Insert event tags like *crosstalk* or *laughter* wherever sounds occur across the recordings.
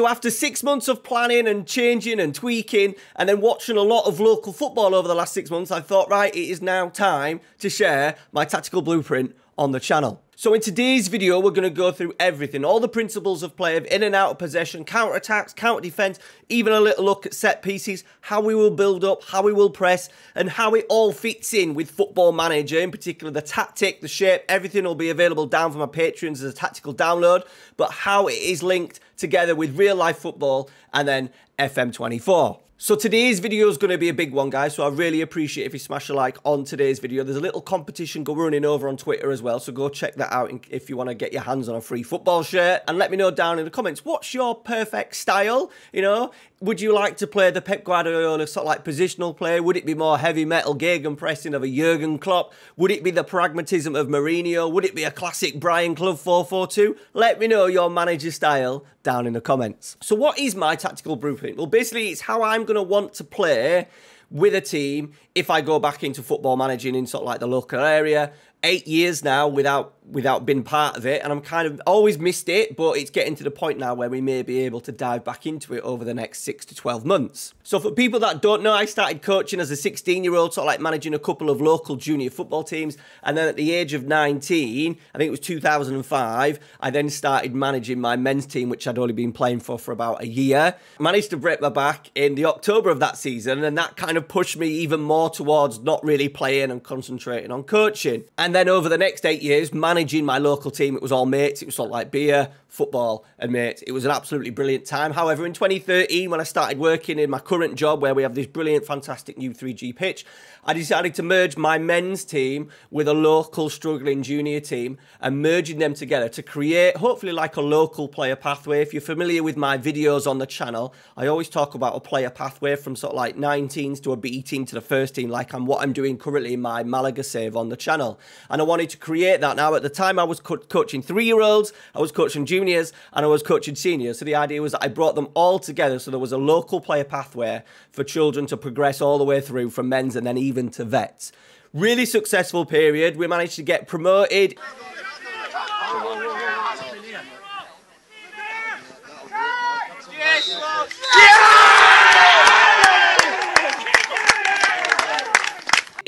So after six months of planning and changing and tweaking and then watching a lot of local football over the last six months, I thought, right, it is now time to share my tactical blueprint on the channel. So in today's video, we're going to go through everything, all the principles of play of in and out of possession, counter attacks, counter defense, even a little look at set pieces, how we will build up, how we will press, and how it all fits in with Football Manager, in particular the tactic, the shape, everything will be available down for my patrons as a tactical download, but how it is linked together with real life football and then FM24. So today's video is going to be a big one, guys. So I really appreciate if you smash a like on today's video. There's a little competition go running over on Twitter as well. So go check that out if you want to get your hands on a free football shirt. And let me know down in the comments, what's your perfect style? You know, would you like to play the Pep Guardiola sort of like positional play? Would it be more heavy metal gegenpressing of a Jurgen Klopp? Would it be the pragmatism of Mourinho? Would it be a classic Brian Clough 4-4-2? Let me know your manager style down in the comments. So what is my tactical blueprint? Well, basically it's how I'm going to want to play with a team if I go back into football managing in sort of like the local area. Eight years now without without being part of it, and I'm kind of always missed it, but it's getting to the point now where we may be able to dive back into it over the next six to 12 months. So, for people that don't know, I started coaching as a 16 year old, sort of like managing a couple of local junior football teams, and then at the age of 19, I think it was 2005, I then started managing my men's team, which I'd only been playing for for about a year. Managed to break my back in the October of that season, and that kind of pushed me even more towards not really playing and concentrating on coaching. And then over the next eight years, managing managing my local team, it was all mates. It was sort of like beer, football, and mates. It was an absolutely brilliant time. However, in 2013, when I started working in my current job where we have this brilliant, fantastic new 3G pitch, I decided to merge my men's team with a local struggling junior team and merging them together to create hopefully like a local player pathway. If you're familiar with my videos on the channel, I always talk about a player pathway from sort of like 19s to a B team to the first team, like I'm what I'm doing currently in my Malaga save on the channel. And I wanted to create that. Now, at the time, I was co coaching three year olds, I was coaching juniors, and I was coaching seniors. So the idea was that I brought them all together so there was a local player pathway for children to progress all the way through from men's and then even to vets. Really successful period. We managed to get promoted.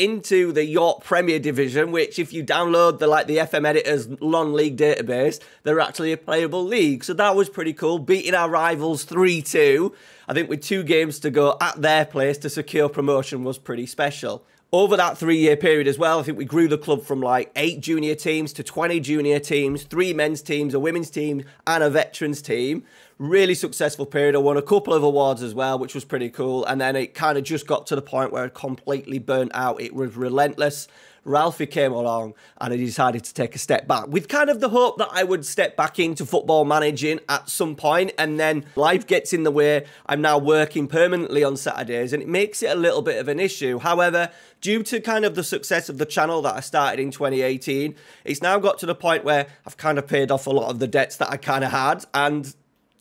Into the York Premier Division, which if you download the like the FM Editors long league database, they're actually a playable league. So that was pretty cool. Beating our rivals 3-2. I think with two games to go at their place to secure promotion was pretty special over that three year period as well, I think we grew the club from like eight junior teams to 20 junior teams, three men's teams, a women's team, and a veterans team. Really successful period. I won a couple of awards as well, which was pretty cool. And then it kind of just got to the point where it completely burnt out. It was relentless. Ralphie came along and I decided to take a step back with kind of the hope that I would step back into football managing at some point and then life gets in the way. I'm now working permanently on Saturdays and it makes it a little bit of an issue. However, due to kind of the success of the channel that I started in 2018, it's now got to the point where I've kind of paid off a lot of the debts that I kind of had and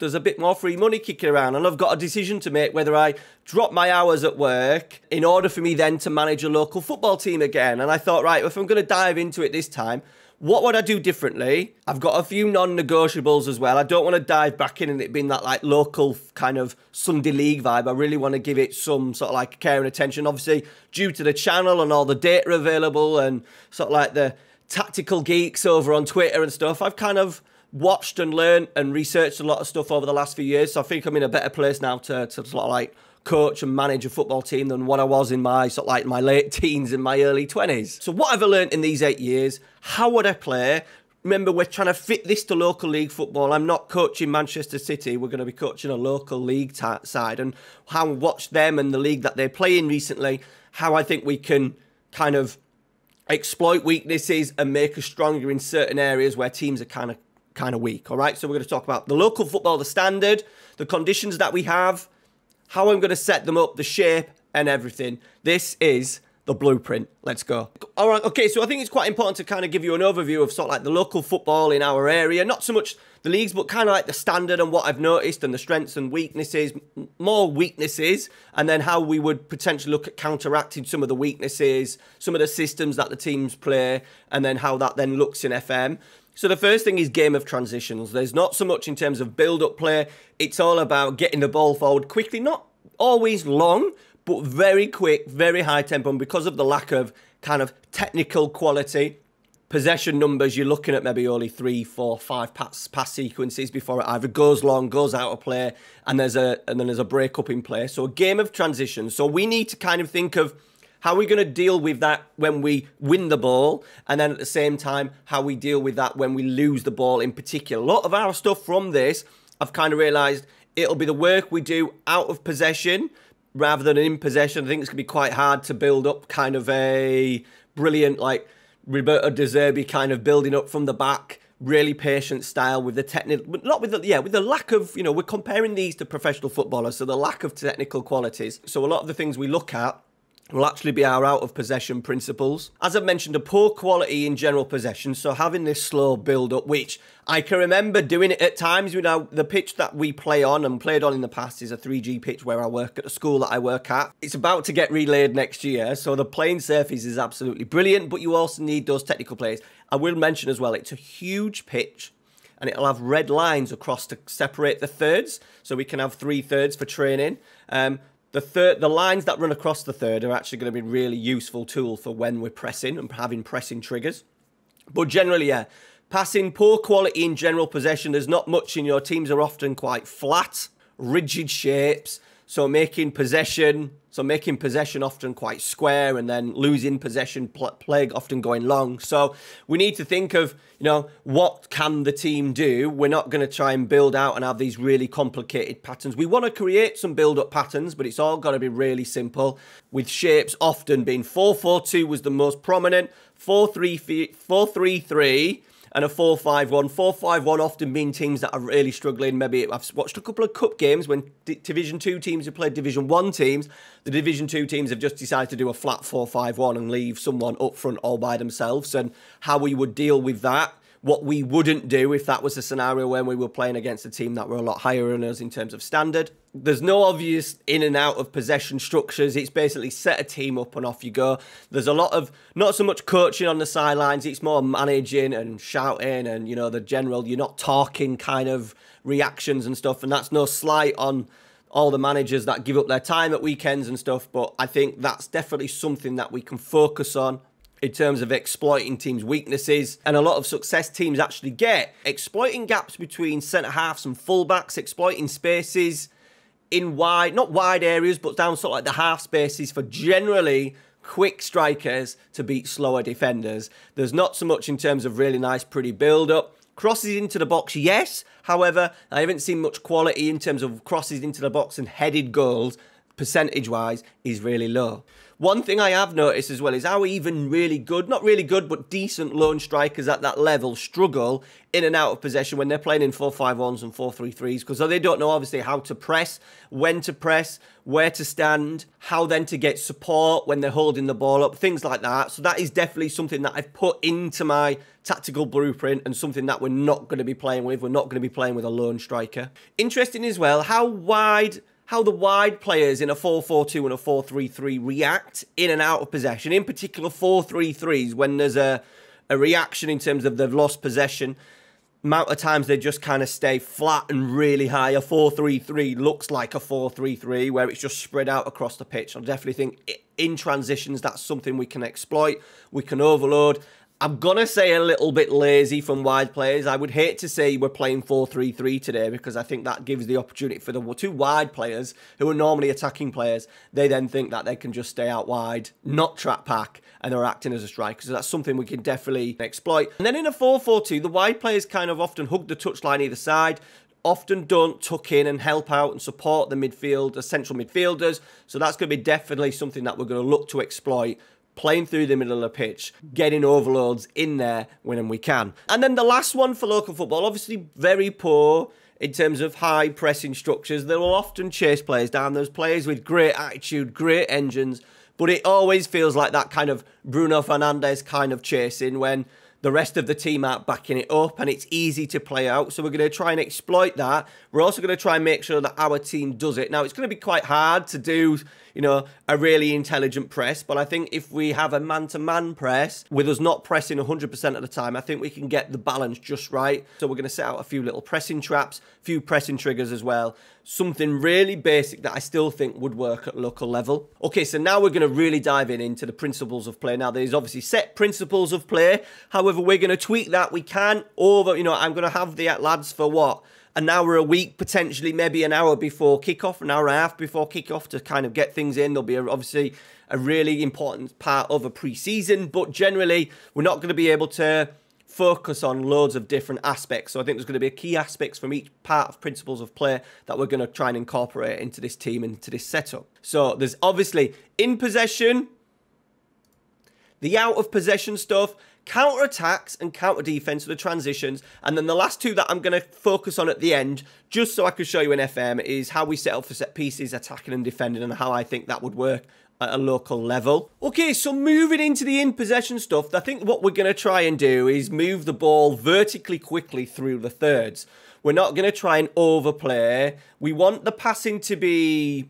there's a bit more free money kicking around and I've got a decision to make whether I drop my hours at work in order for me then to manage a local football team again. And I thought, right, if I'm going to dive into it this time, what would I do differently? I've got a few non-negotiables as well. I don't want to dive back in and it being that like local kind of Sunday league vibe. I really want to give it some sort of like care and attention. Obviously, due to the channel and all the data available and sort of like the tactical geeks over on Twitter and stuff, I've kind of watched and learned and researched a lot of stuff over the last few years. So I think I'm in a better place now to, to sort of like coach and manage a football team than what I was in my sort of like my late *laughs* teens and my early 20s. So what have I learned in these eight years? How would I play? Remember, we're trying to fit this to local league football. I'm not coaching Manchester City. We're going to be coaching a local league side. And how I watched them and the league that they're playing recently, how I think we can kind of exploit weaknesses and make us stronger in certain areas where teams are kind of kind of weak. All right, so we're going to talk about the local football, the standard, the conditions that we have, how I'm going to set them up, the shape, and everything. This is the blueprint. Let's go. All right, okay, so I think it's quite important to kind of give you an overview of sort of like the local football in our area. Not so much the leagues, but kind of like the standard and what I've noticed and the strengths and weaknesses, more weaknesses and then how we would potentially look at counteracting some of the weaknesses, some of the systems that the teams play, and then how that then looks in FM. So the first thing is game of transitions. There's not so much in terms of build-up play. It's all about getting the ball forward quickly, not always long, but very quick, very high tempo. And because of the lack of kind of technical quality, possession numbers, you're looking at maybe only three, four, five pass, pass sequences before it either goes long, goes out of play, and there's a and then there's a break up in play. So a game of transition. So we need to kind of think of how are we going to deal with that when we win the ball, and then at the same time how we deal with that when we lose the ball in particular. A lot of our stuff from this, I've kind of realised it'll be the work we do out of possession rather than in possession. I think it's going to be quite hard to build up kind of a brilliant like Roberto De Zerbi kind of building up from the back, really patient style with the technical, not with the, yeah, with the lack of, you know, we're comparing these to professional footballers, so the lack of technical qualities. So a lot of the things we look at will actually be our out of possession principles. As I've mentioned, a poor quality in general possession, so having this slow build up, which I can remember doing it at times. You know, the pitch that we play on and played on in the past is a 3G pitch where I work at the school that I work at. It's about to get relayed next year, so the playing surface is absolutely brilliant, but you also need those technical players. I will mention as well, it's a huge pitch and it'll have red lines across to separate the thirds, so we can have three thirds for training. Um, the third, the lines that run across the third are actually going to be a really useful tool for when we're pressing and having pressing triggers. But generally, yeah, passing poor quality in general possession. There's not much in your teams are often quite flat, rigid shapes. So making possession, so making possession often quite square, and then losing possession plague often going long. So we need to think of, you know, what can the team do? We're not going to try and build out and have these really complicated patterns. We want to create some build-up patterns, but it's all got to be really simple. With shapes often being 4-4-2 was the most prominent, 4-3-3 and a 4-5-1. 4-5-1 often being teams that are really struggling. Maybe I've watched a couple of cup games when D Division 2 teams have played Division 1 teams. The Division 2 teams have just decided to do a flat 4-5-1 and leave someone up front all by themselves and how we would deal with that what we wouldn't do if that was a scenario when we were playing against a team that were a lot higher than us in terms of standard. There's no obvious in and out of possession structures. It's basically set a team up and off you go. There's a lot of not so much coaching on the sidelines. It's more managing and shouting and you know the general. You're not talking kind of reactions and stuff. And that's no slight on all the managers that give up their time at weekends and stuff. But I think that's definitely something that we can focus on in terms of exploiting teams' weaknesses. And a lot of success teams actually get exploiting gaps between centre halves and fullbacks, exploiting spaces in wide, not wide areas, but down sort of like the half spaces for generally quick strikers to beat slower defenders. There's not so much in terms of really nice, pretty build up. Crosses into the box, yes. However, I haven't seen much quality in terms of crosses into the box and headed goals, percentage wise, is really low. One thing I have noticed as well is how even really good, not really good, but decent lone strikers at that level struggle in and out of possession when they're playing in 4-5-1s and 4-3-3s because they don't know obviously how to press, when to press, where to stand, how then to get support when they're holding the ball up, things like that. So that is definitely something that I've put into my tactical blueprint and something that we're not going to be playing with. We're not going to be playing with a lone striker. Interesting as well, how wide how the wide players in a 4-4-2 and a 4-3-3 react in and out of possession, in particular 4-3-3s when there's a, a reaction in terms of they've lost possession. Amount of times they just kind of stay flat and really high. A 4-3-3 looks like a 4-3-3 where it's just spread out across the pitch. I definitely think in transitions that's something we can exploit, we can overload, I'm going to say a little bit lazy from wide players. I would hate to say we're playing 4-3-3 today because I think that gives the opportunity for the two wide players who are normally attacking players. They then think that they can just stay out wide, not trap back, and they're acting as a striker. So that's something we can definitely exploit. And then in a 4-4-2, the wide players kind of often hug the touchline either side, often don't tuck in and help out and support the midfield, the central midfielders. So that's going to be definitely something that we're going to look to exploit playing through the middle of the pitch, getting overloads in there when we can. And then the last one for local football, obviously very poor in terms of high pressing structures. They will often chase players down. There's players with great attitude, great engines, but it always feels like that kind of Bruno Fernandes kind of chasing when the rest of the team aren't backing it up and it's easy to play out. So we're going to try and exploit that. We're also going to try and make sure that our team does it. Now, it's going to be quite hard to do, you know, a really intelligent press, but I think if we have a man to man press with us not pressing 100% of the time, I think we can get the balance just right. So we're going to set out a few little pressing traps, a few pressing triggers as well. Something really basic that I still think would work at local level. Okay, so now we're going to really dive in into the principles of play. Now, there's obviously set principles of play. However, we're going to tweak that. We can over, you know, I'm going to have the lads for what? An hour a week, potentially maybe an hour before kickoff, an hour and a half before kickoff to kind of get things in. There'll be a, obviously a really important part of a pre-season, but generally we're not going to be able to focus on loads of different aspects. So I think there's going to be key aspects from each part of principles of play that we're going to try and incorporate into this team, into this setup. So there's obviously in possession, the out of possession stuff, counter attacks and counter defense for the transitions. And then the last two that I'm going to focus on at the end, just so I can show you in FM, is how we set up for set pieces, attacking and defending, and how I think that would work at a local level. Okay, so moving into the in possession stuff, I think what we're going to try and do is move the ball vertically quickly through the thirds. We're not going to try and overplay. We want the passing to be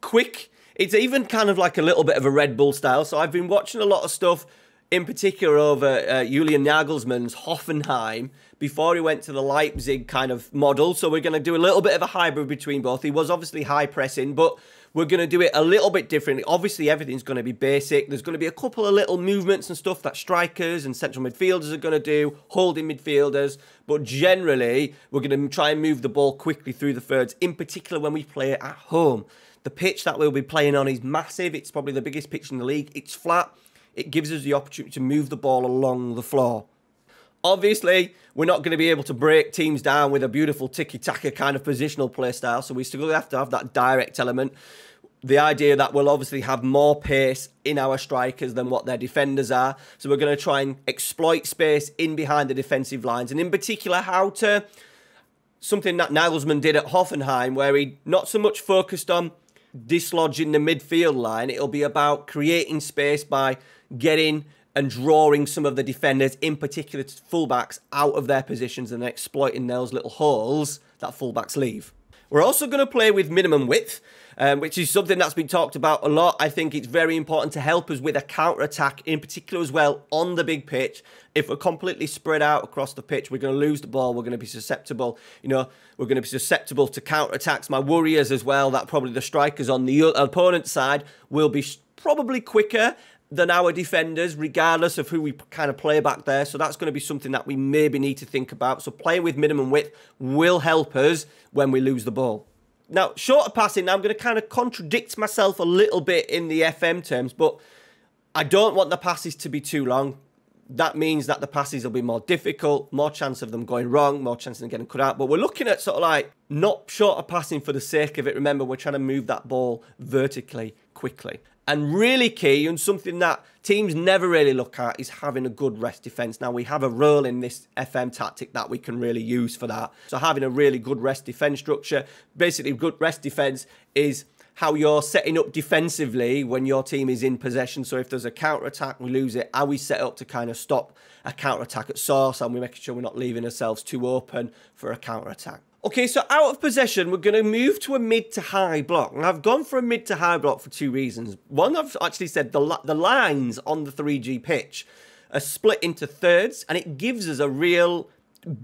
quick. It's even kind of like a little bit of a Red Bull style. So I've been watching a lot of stuff, in particular over uh, Julian Nagelsmann's Hoffenheim before he went to the Leipzig kind of model. So we're going to do a little bit of a hybrid between both. He was obviously high pressing, but we're going to do it a little bit differently. Obviously, everything's going to be basic. There's going to be a couple of little movements and stuff that strikers and central midfielders are going to do, holding midfielders. But generally, we're going to try and move the ball quickly through the thirds, in particular when we play at home. The pitch that we'll be playing on is massive. It's probably the biggest pitch in the league. It's flat. It gives us the opportunity to move the ball along the floor. Obviously, we're not going to be able to break teams down with a beautiful tiki-taka kind of positional play style, so we still have to have that direct element. The idea that we'll obviously have more pace in our strikers than what their defenders are. So we're going to try and exploit space in behind the defensive lines, and in particular, how to something that Nagelsmann did at Hoffenheim, where he not so much focused on dislodging the midfield line. It'll be about creating space by getting and drawing some of the defenders, in particular fullbacks, out of their positions and exploiting those little holes that fullbacks leave. We're also going to play with minimum width, um, which is something that's been talked about a lot. I think it's very important to help us with a counter attack, in particular as well on the big pitch. If we're completely spread out across the pitch, we're going to lose the ball. We're going to be susceptible. You know, we're going to be susceptible to counter attacks. My worry is as well that probably the strikers on the opponent's side will be probably quicker than our defenders, regardless of who we kind of play back there. So that's going to be something that we maybe need to think about. So playing with minimum width will help us when we lose the ball. Now, shorter passing, I'm going to kind of contradict myself a little bit in the FM terms, but I don't want the passes to be too long. That means that the passes will be more difficult, more chance of them going wrong, more chance of them getting cut out. But we're looking at sort of like not shorter passing for the sake of it. Remember, we're trying to move that ball vertically quickly. And really key, and something that teams never really look at, is having a good rest defence. Now, we have a role in this FM tactic that we can really use for that. So, having a really good rest defence structure, basically, good rest defence is how you're setting up defensively when your team is in possession. So if there's a counter attack, we lose it. Are we set up to kind of stop a counter attack at source and we're making sure we're not leaving ourselves too open for a counter attack? Okay, so out of possession, we're going to move to a mid to high block. And I've gone for a mid to high block for two reasons. One, I've actually said the, the lines on the 3G pitch are split into thirds, and it gives us a real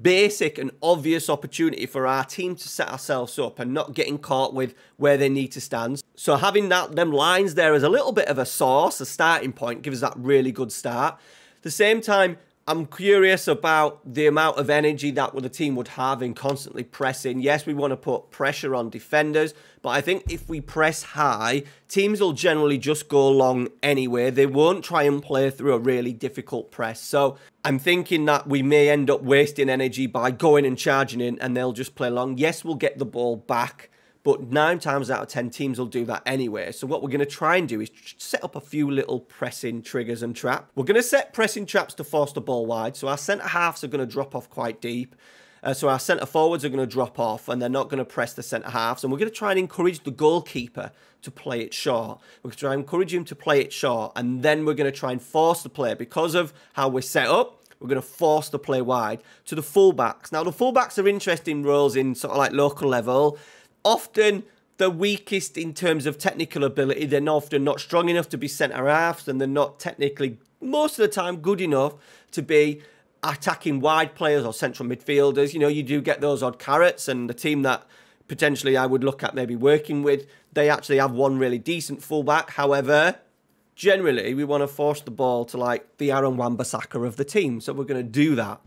basic and obvious opportunity for our team to set ourselves up and not getting caught with where they need to stand. So having that them lines there as a little bit of a source, a starting point, gives us that really good start. At the same time, I'm curious about the amount of energy that the team would have in constantly pressing. Yes, we want to put pressure on defenders, but I think if we press high, teams will generally just go long anyway. They won't try and play through a really difficult press. So I'm thinking that we may end up wasting energy by going and charging in and they'll just play long. Yes, we'll get the ball back but nine times out of 10, teams will do that anyway. So what we're going to try and do is set up a few little pressing triggers and trap. We're going to set pressing traps to force the ball wide. So our centre halves are going to drop off quite deep. Uh, so our centre forwards are going to drop off and they're not going to press the centre halves. And we're going to try and encourage the goalkeeper to play it short. We're going to try and encourage him to play it short. And then we're going to try and force the player because of how we're set up we're going to force the play wide to the fullbacks. Now, the fullbacks are interesting roles in sort of like local level. Often the weakest in terms of technical ability. They're often not strong enough to be centre halves, and they're not technically, most of the time, good enough to be attacking wide players or central midfielders. You know, you do get those odd carrots, and the team that potentially I would look at maybe working with, they actually have one really decent fullback. However, generally, we want to force the ball to like the Aaron Wan-Bissaka of the team. So we're going to do that.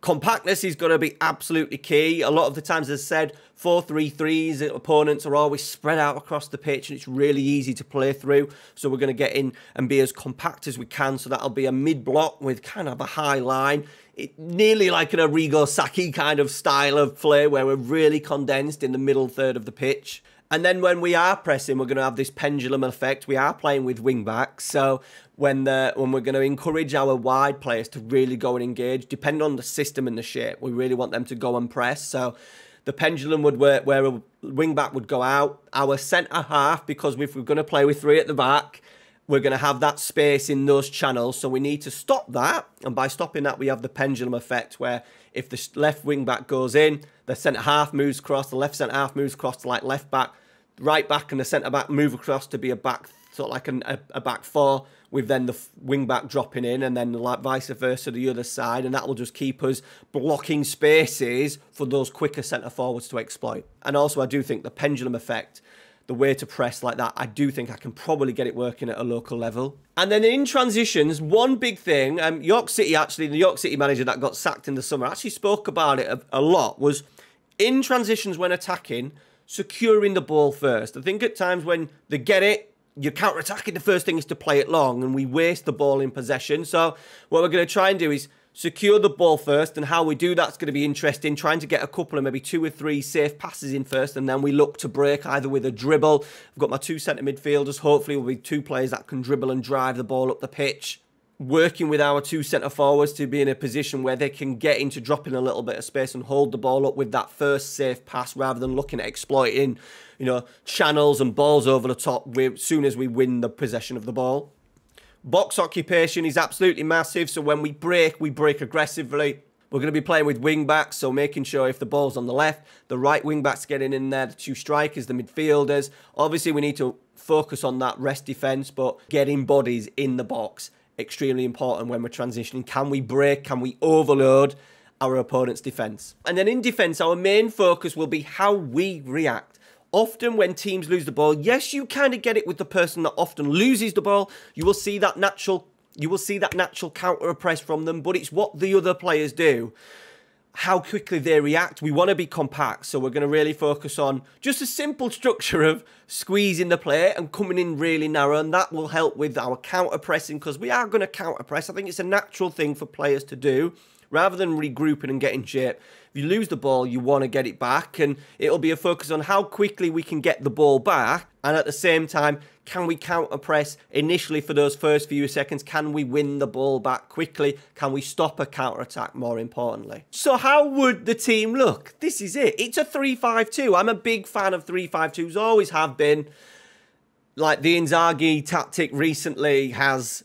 Compactness is going to be absolutely key. A lot of the times, as I said, 4 3 3s, uh, opponents are always spread out across the pitch and it's really easy to play through. So we're going to get in and be as compact as we can. So that'll be a mid block with kind of a high line. It, nearly like an Arrigo Sacchi kind of style of play where we're really condensed in the middle third of the pitch. And then when we are pressing, we're going to have this pendulum effect. We are playing with wing backs, so when the when we're going to encourage our wide players to really go and engage, depending on the system and the shape, we really want them to go and press. So the pendulum would work where a wing back would go out. Our centre half, because if we're going to play with three at the back, we're going to have that space in those channels. So we need to stop that. And by stopping that, we have the pendulum effect where if the left wing back goes in, the centre half moves across, the left centre half moves across to like left back, right back and the centre back move across to be a back, sort of like an, a, a back four, with then the wing back dropping in and then like vice versa the other side. And that will just keep us blocking spaces for those quicker centre forwards to exploit. And also, I do think the pendulum effect the way to press like that, I do think I can probably get it working at a local level. And then in transitions, one big thing, um, York City actually, the York City manager that got sacked in the summer actually spoke about it a, a lot, was in transitions when attacking, securing the ball first. I think at times when they get it, you're counter-attacking, the first thing is to play it long, and we waste the ball in possession. So what we're going to try and do is secure the ball first, and how we do that's going to be interesting. Trying to get a couple of maybe two or three safe passes in first, and then we look to break either with a dribble. I've got my two centre midfielders. Hopefully, will be two players that can dribble and drive the ball up the pitch. Working with our two centre forwards to be in a position where they can get into dropping a little bit of space and hold the ball up with that first safe pass rather than looking at exploiting, you know, channels and balls over the top as soon as we win the possession of the ball. Box occupation is absolutely massive. So when we break, we break aggressively. We're going to be playing with wing backs, so making sure if the ball's on the left, the right wing backs getting in there, the two strikers, the midfielders. Obviously, we need to focus on that rest defence, but getting bodies in the box extremely important when we're transitioning. Can we break? Can we overload our opponent's defence? And then in defence, our main focus will be how we react often when teams lose the ball, yes, you kind of get it with the person that often loses the ball. You will see that natural you will see that natural counter press from them, but it's what the other players do. How quickly they react. We want to be compact, so we're going to really focus on just a simple structure of squeezing the play and coming in really narrow, and that will help with our counter pressing because we are going to counter press. I think it's a natural thing for players to do rather than regrouping and getting shape. If you lose the ball, you want to get it back, and it'll be a focus on how quickly we can get the ball back, and at the same time, can we counter press initially for those first few seconds? Can we win the ball back quickly? Can we stop a counter attack more importantly? So, how would the team look? This is it. It's a 3 5 2. I'm a big fan of 3 5 2s, always have been. Like the Inzaghi tactic recently has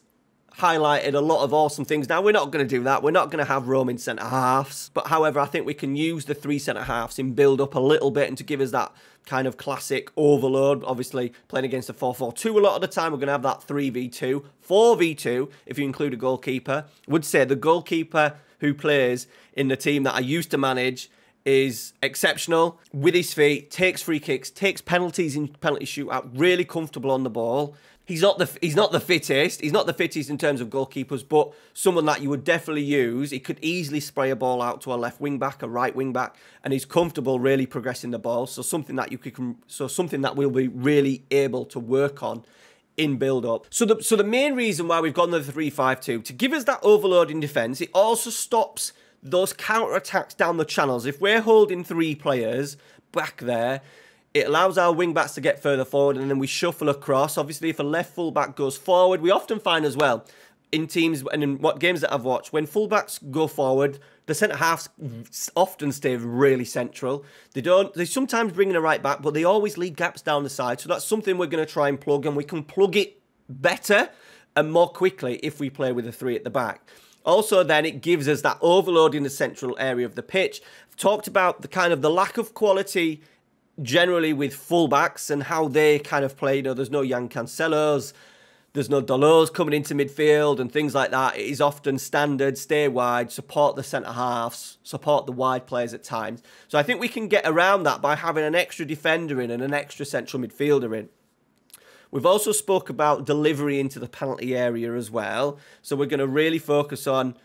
highlighted a lot of awesome things. Now, we're not going to do that. We're not going to have roaming centre halves. But however, I think we can use the three centre halves in build up a little bit and to give us that kind of classic overload. Obviously, playing against a 4 4 2 a lot of the time, we're going to have that 3v2, 4v2, if you include a goalkeeper. Would say the goalkeeper who plays in the team that I used to manage is exceptional with his feet, takes free kicks, takes penalties in penalty shootout, really comfortable on the ball. He's not the he's not the fittest. He's not the fittest in terms of goalkeepers, but someone that you would definitely use. He could easily spray a ball out to a left wing back, a right wing back, and he's comfortable really progressing the ball. So something that you could so something that we'll be really able to work on in build up. So the so the main reason why we've gone the 3-5-2 to give us that overloading defense, it also stops those counter attacks down the channels. If we're holding three players back there, it allows our wing backs to get further forward and then we shuffle across. Obviously, if a left full back goes forward, we often find as well in teams and in what games that I've watched, when fullbacks go forward, the centre halves often stay really central. They don't. They sometimes bring in a right back, but they always leave gaps down the side. So that's something we're going to try and plug, and we can plug it better and more quickly if we play with a three at the back. Also, then it gives us that overload in the central area of the pitch. I've talked about the kind of the lack of quality generally with fullbacks and how they kind of play. You know, there's no young Cancelos, there's no Dalot coming into midfield and things like that. It is often standard, stay wide, support the centre halves, support the wide players at times. So I think we can get around that by having an extra defender in and an extra central midfielder in. We've also spoke about delivery into the penalty area as well. So we're going to really focus on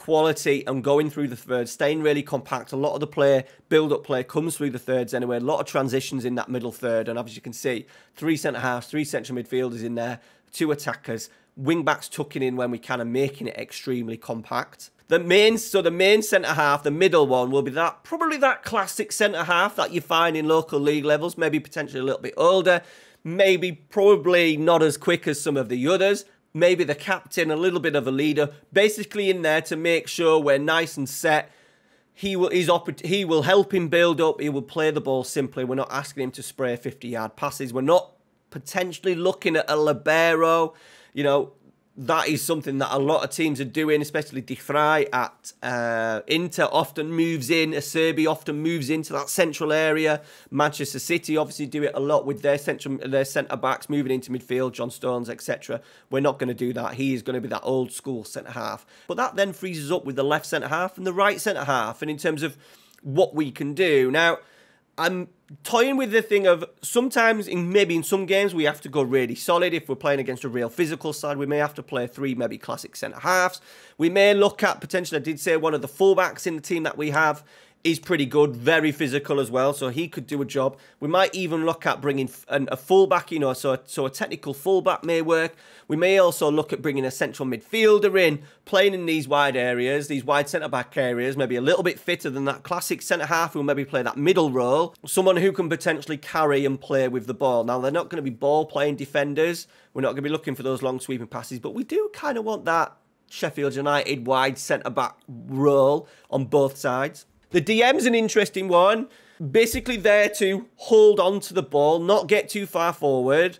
quality and going through the thirds, staying really compact. A lot of the play, build-up play, comes through the thirds anyway. A lot of transitions in that middle third, and as you can see, three centre halves, three central midfielders in there, two attackers, wing backs tucking in when we can and making it extremely compact. The main, so the main centre half, the middle one, will be that probably that classic centre half that you find in local league levels, maybe potentially a little bit older, maybe probably not as quick as some of the others, maybe the captain, a little bit of a leader, basically in there to make sure we're nice and set. He will he's he will help him build up. He will play the ball simply. We're not asking him to spray 50 yard passes. We're not potentially looking at a libero. You know, that is something that a lot of teams are doing, especially De Vrij at uh, Inter often moves in. Acerbi often moves into that central area. Manchester City obviously do it a lot with their central their centre backs moving into midfield, John Stones, etc. We're not going to do that. He is going to be that old school centre half. But that then freezes up with the left centre half and the right centre half, and in terms of what we can do now. I'm toying with the thing of sometimes in maybe in some games we have to go really solid. If we're playing against a real physical side, we may have to play three maybe classic centre halves. We may look at potentially. I did say one of the fullbacks in the team that we have is pretty good, very physical as well, so he could do a job. We might even look at bringing a fullback, you know, so so a technical fullback may work. We may also look at bringing a central midfielder in, playing in these wide areas, these wide centre back areas, maybe a little bit fitter than that classic centre half who maybe play that middle role. Someone who can potentially carry and play with the ball. Now they're not going to be ball playing defenders. We're not going to be looking for those long sweeping passes, but we do kind of want that Sheffield United wide centre back role on both sides. The DM's an interesting one. Basically, there to hold on to the ball, not get too far forward.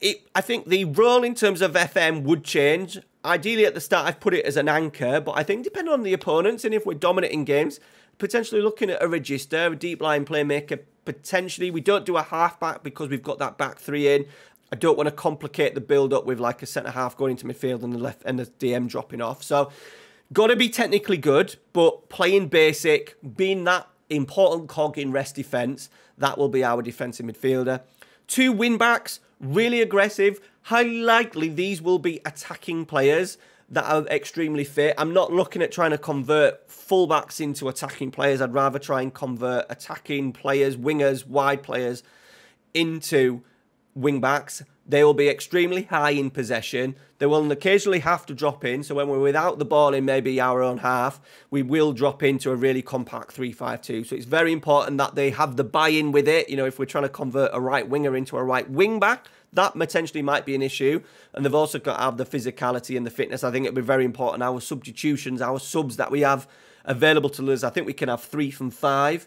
It, I think the role in terms of FM would change. Ideally, at the start, I've put it as an anchor, but I think depending on the opponents and if we're dominating games, potentially looking at a regista, a deep lying playmaker, potentially. We don't do a halfback because we've got that back three in. I don't want to complicate the build up with like a centre half going into midfield and the left and the DM dropping off. So Got to be technically good, but playing basic, being that important cog in rest defence, that will be our defensive midfielder. Two wing backs, really aggressive. Highly likely these will be attacking players that are extremely fit. I'm not looking at trying to convert fullbacks into attacking players. I'd rather try and convert attacking players, wingers, wide players into wing backs. They will be extremely high in possession. They will occasionally have to drop in. So when we're without the ball in maybe our own half, we will drop into a really compact 3-5-2. So it's very important that they have the buy-in with it. You know, if we're trying to convert a right winger into a right wing back, that potentially might be an issue. And they've also got to have the physicality and the fitness. I think it'll be very important. Our substitutions, our subs that we have available to us, I think we can have three from five.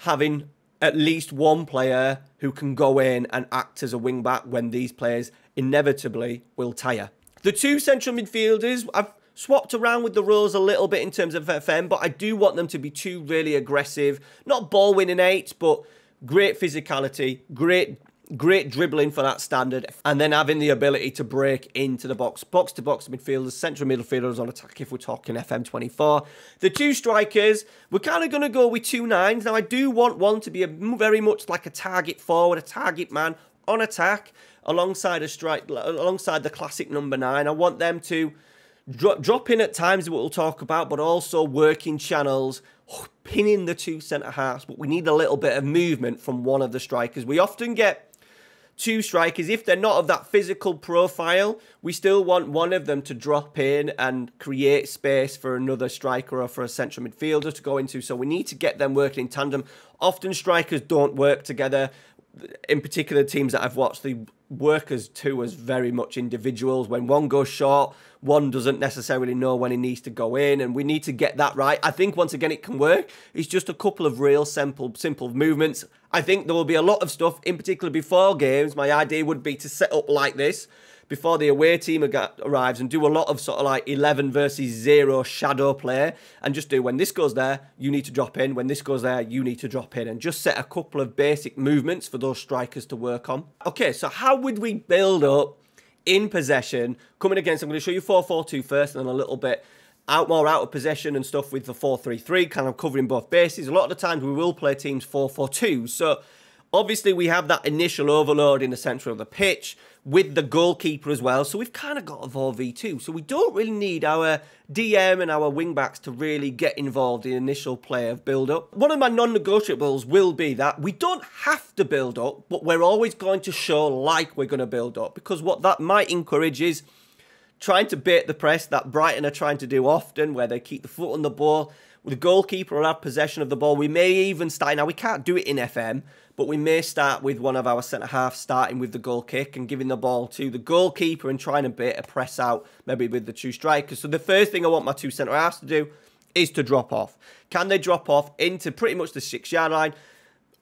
Having at least one player who can go in and act as a wing back when these players inevitably will tire. The two central midfielders, I've swapped around with the rules a little bit in terms of FM, but I do want them to be two really aggressive, not ball winning eights, but great physicality, great Great dribbling for that standard, and then having the ability to break into the box. Box to box midfielders, central midfielders on attack if we're talking FM24. The two strikers, we're kind of going to go with two nines. Now, I do want one to be a, very much like a target forward, a target man on attack alongside a strike, alongside the classic number nine. I want them to drop, drop in at times, what we'll talk about, but also working channels, pinning the two centre halves. But we need a little bit of movement from one of the strikers. We often get two strikers, if they're not of that physical profile, we still want one of them to drop in and create space for another striker or for a central midfielder to go into. So we need to get them working in tandem. Often strikers don't work together. In particular, teams that I've watched, the workers too as very much individuals. When one goes short, one doesn't necessarily know when he needs to go in, and we need to get that right. I think once again it can work. It's just a couple of real simple, simple movements. I think there will be a lot of stuff, in particular before games. My idea would be to set up like this, before the away team arrives and do a lot of sort of like 11 versus 0 shadow play and just do when this goes there, you need to drop in. When this goes there, you need to drop in and just set a couple of basic movements for those strikers to work on. Okay, so how would we build up in possession coming against? I'm going to show you 4 4 2 first and then a little bit out more out of possession and stuff with the 4-3-3, kind of covering both bases. A lot of the times we will play teams 4-4-2. So Obviously, we have that initial overload in the centre of the pitch with the goalkeeper as well. So we've kind of got a 4v2. So we don't really need our DM and our wingbacks to really get involved in initial play of build up. One of my non negotiables will be that we don't have to build up, but we're always going to show like we're going to build up because what that might encourage is trying to bait the press that Brighton are trying to do often, where they keep the foot on the ball. With the goalkeeper will have possession of the ball. We may even start, now we can't do it in FM, but we may start with one of our centre halves starting with the goal kick and giving the ball to the goalkeeper and trying a bit of press out, maybe with the two strikers. So the first thing I want my two centre halves to do is to drop off. Can they drop off into pretty much the six yard line?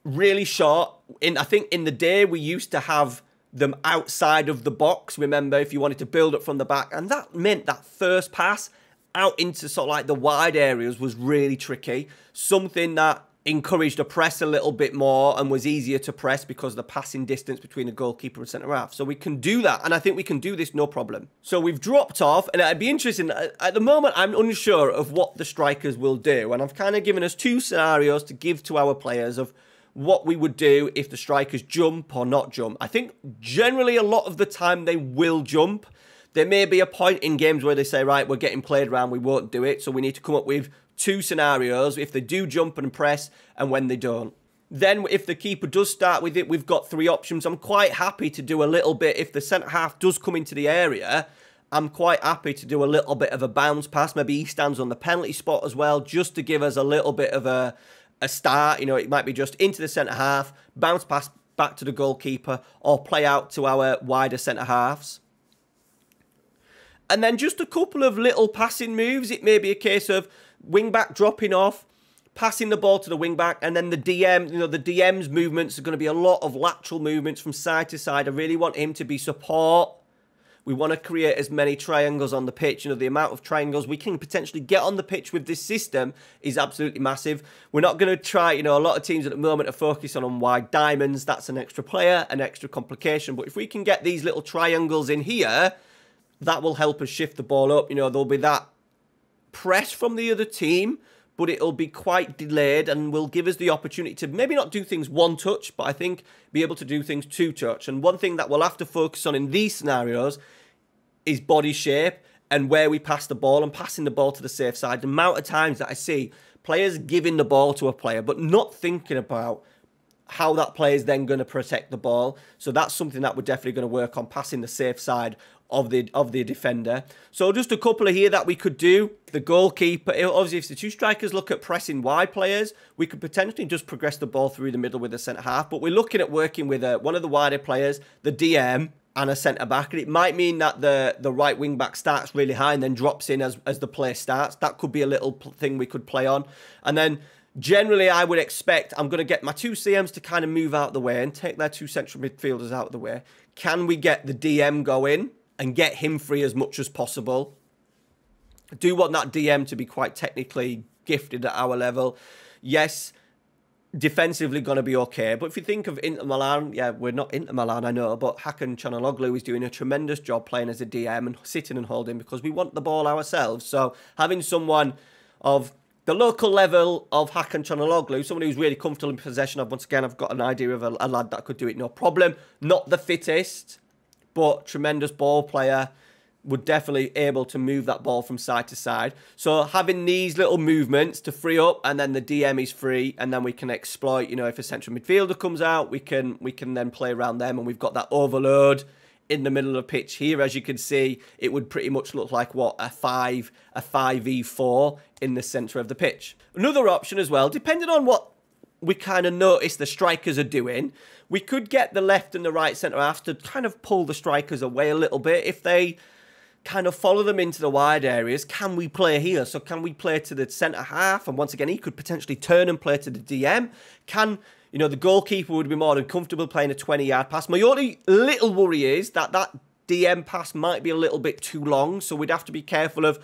Really short. In I think in the day we used to have them outside of the box. Remember, if you wanted to build up from the back, and that meant that first pass out into sort of like the wide areas was really tricky. Something that encouraged a press a little bit more and was easier to press because the passing distance between the goalkeeper and centre half. So we can do that, and I think we can do this no problem. So we've dropped off, and it'd be interesting. Uh, at the moment, I'm unsure of what the strikers will do, and I've kind of given us two scenarios to give to our players of what we would do if the strikers jump or not jump. I think generally a lot of the time they will jump. There may be a point in games where they say, right, we're getting played around, we won't do it. So we need to come up with two scenarios if they do jump and press and when they don't. Then, if the keeper does start with it, we've got three options. I'm quite happy to do a little bit. If the centre half does come into the area, I'm quite happy to do a little bit of a bounce pass. Maybe he stands on the penalty spot as well, just to give us a little bit of a, a start. You know, it might be just into the centre half, bounce pass back to the goalkeeper, or play out to our wider centre halves. And then just a couple of little passing moves. It may be a case of wing back dropping off, passing the ball to the wing back, and then the DM, you know, the DM's movements are going to be a lot of lateral movements from side to side. I really want him to be support. We want to create as many triangles on the pitch. You know, the amount of triangles we can potentially get on the pitch with this system is absolutely massive. We're not going to try, you know, a lot of teams at the moment are focusing on wide diamonds. That's an extra player, an extra complication. But if we can get these little triangles in here, that will help us shift the ball up. You know, there'll be that press from the other team, but it'll be quite delayed and will give us the opportunity to maybe not do things one touch, but I think be able to do things two touch. And one thing that we'll have to focus on in these scenarios is body shape and where we pass the ball and passing the ball to the safe side. The amount of times that I see players giving the ball to a player, but not thinking about how that player is then going to protect the ball. So that's something that we're definitely going to work on, passing the safe side of the of the defender. So just a couple of here that we could do. The goalkeeper, obviously if the two strikers look at pressing wide players, we could potentially just progress the ball through the middle with the centre half. But we're looking at working with a, uh, one of the wider players, the DM, and a centre back. And it might mean that the, the right wing back starts really high and then drops in as, as the play starts. That could be a little thing we could play on. And then generally I would expect I'm going to get my two CMs to kind of move out the way and take their two central midfielders out of the way. Can we get the DM going? And get him free as much as possible. I do want that DM to be quite technically gifted at our level. Yes, defensively going to be okay. But if you think of Inter Milan, yeah, we're not Inter Milan, I know, but Hakan Calhanoglu is doing a tremendous job playing as a DM and sitting and holding because we want the ball ourselves. So having someone of the local level of Hakan Calhanoglu, someone who's really comfortable in possession of, once again, I've got an idea of a, a lad that could do it no problem. Not the fittest, but tremendous ball player would definitely able to move that ball from side to side. So having these little movements to free up and then the DM is free and then we can exploit, you know, if a central midfielder comes out, we can we can then play around them and we've got that overload in the middle of the pitch here as you can see it would pretty much look like what a 5 a 5v4 in the center of the pitch. Another option as well depending on what we kind of notice the strikers are doing we could get the left and the right centre half to kind of pull the strikers away a little bit if they kind of follow them into the wide areas. Can we play here? So can we play to the centre half? And once again, he could potentially turn and play to the DM. Can you know the goalkeeper would be more than comfortable playing a 20 yard pass? My only little worry is that that DM pass might be a little bit too long, so we'd have to be careful of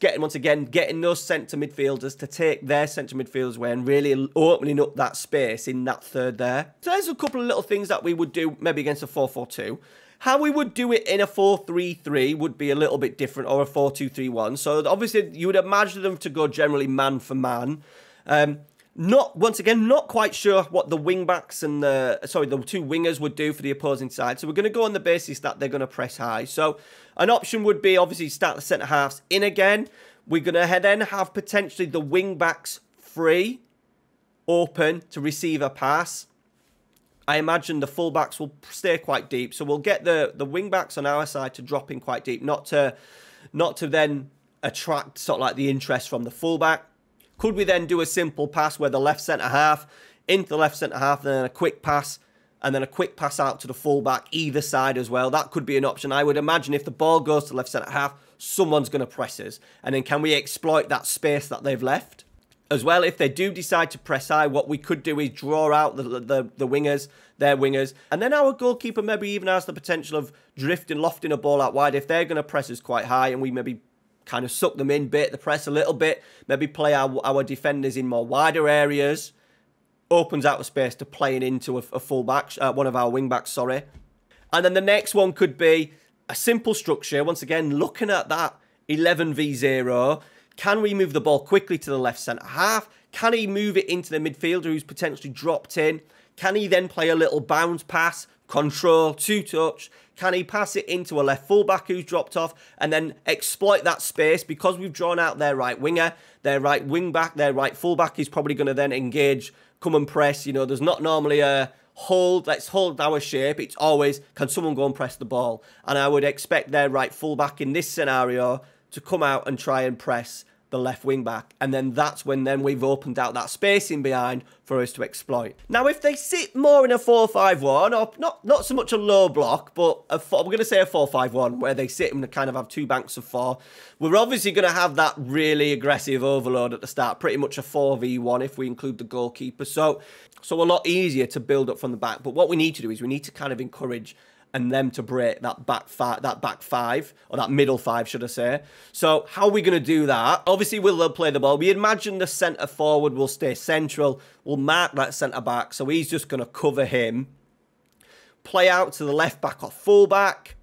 getting once again getting those centre midfielders to take their centre midfielders away and really opening up that space in that third there. So there's a couple of little things that we would do maybe against a 4-4-2. How we would do it in a 4-3-3 would be a little bit different, or a 4-2-3-1. So obviously you would imagine them to go generally man for man. Um, not once again, not quite sure what the wing backs and the sorry the two wingers would do for the opposing side. So we're going to go on the basis that they're going to press high. So an option would be obviously start the centre halves in again. We're going to then have potentially the wing backs free, open to receive a pass. I imagine the fullbacks will stay quite deep. So we'll get the, the wing backs on our side to drop in quite deep, not to not to then attract sort of like the interest from the fullback. Could we then do a simple pass where the left centre half into the left centre half, then a quick pass, and then a quick pass out to the fullback either side as well? That could be an option. I would imagine if the ball goes to left centre half, someone's going to press us. And then can we exploit that space that they've left? as well, if they do decide to press high, what we could do is draw out the, the, the wingers, their wingers, and then our goalkeeper maybe even has the potential of drifting, lofting a ball out wide if they're going to press us quite high and we maybe kind of suck them in, bait the press a little bit, maybe play our, our defenders in more wider areas, opens out a space to playing into a, a fullback, uh, one of our wingbacks, sorry. And then the next one could be a simple structure, once again, looking at that 11 v 0 can we move the ball quickly to the left centre half? Can he move it into the midfielder who's potentially dropped in? Can he then play a little bounce pass, control, two touch? Can he pass it into a left fullback who's dropped off and then exploit that space because we've drawn out their right winger, their right wing back, their right fullback is probably going to then engage, come and press. You know, there's not normally a hold, let's hold our shape. It's always, can someone go and press the ball? And I would expect their right fullback in this scenario to come out and try and press the left wing back. And then that's when then we've opened out that space in behind for us to exploit. Now, if they sit more in a 4-5-1, or not, not so much a low block, but a four, we're going to say a 4-5-1, where they sit and kind of have two banks of four, we're obviously going to have that really aggressive overload at the start, pretty much a 4v1 if we include the goalkeeper. So, so a lot easier to build up from the back. But what we need to do is we need to kind of encourage and them to break that back five, that back five, or that middle five, should I say. So how are we going to do that? Obviously, we'll play the ball. We imagine the centre forward will stay central. We'll mark that centre back, so he's just going to cover him. Play out to the left back or full back.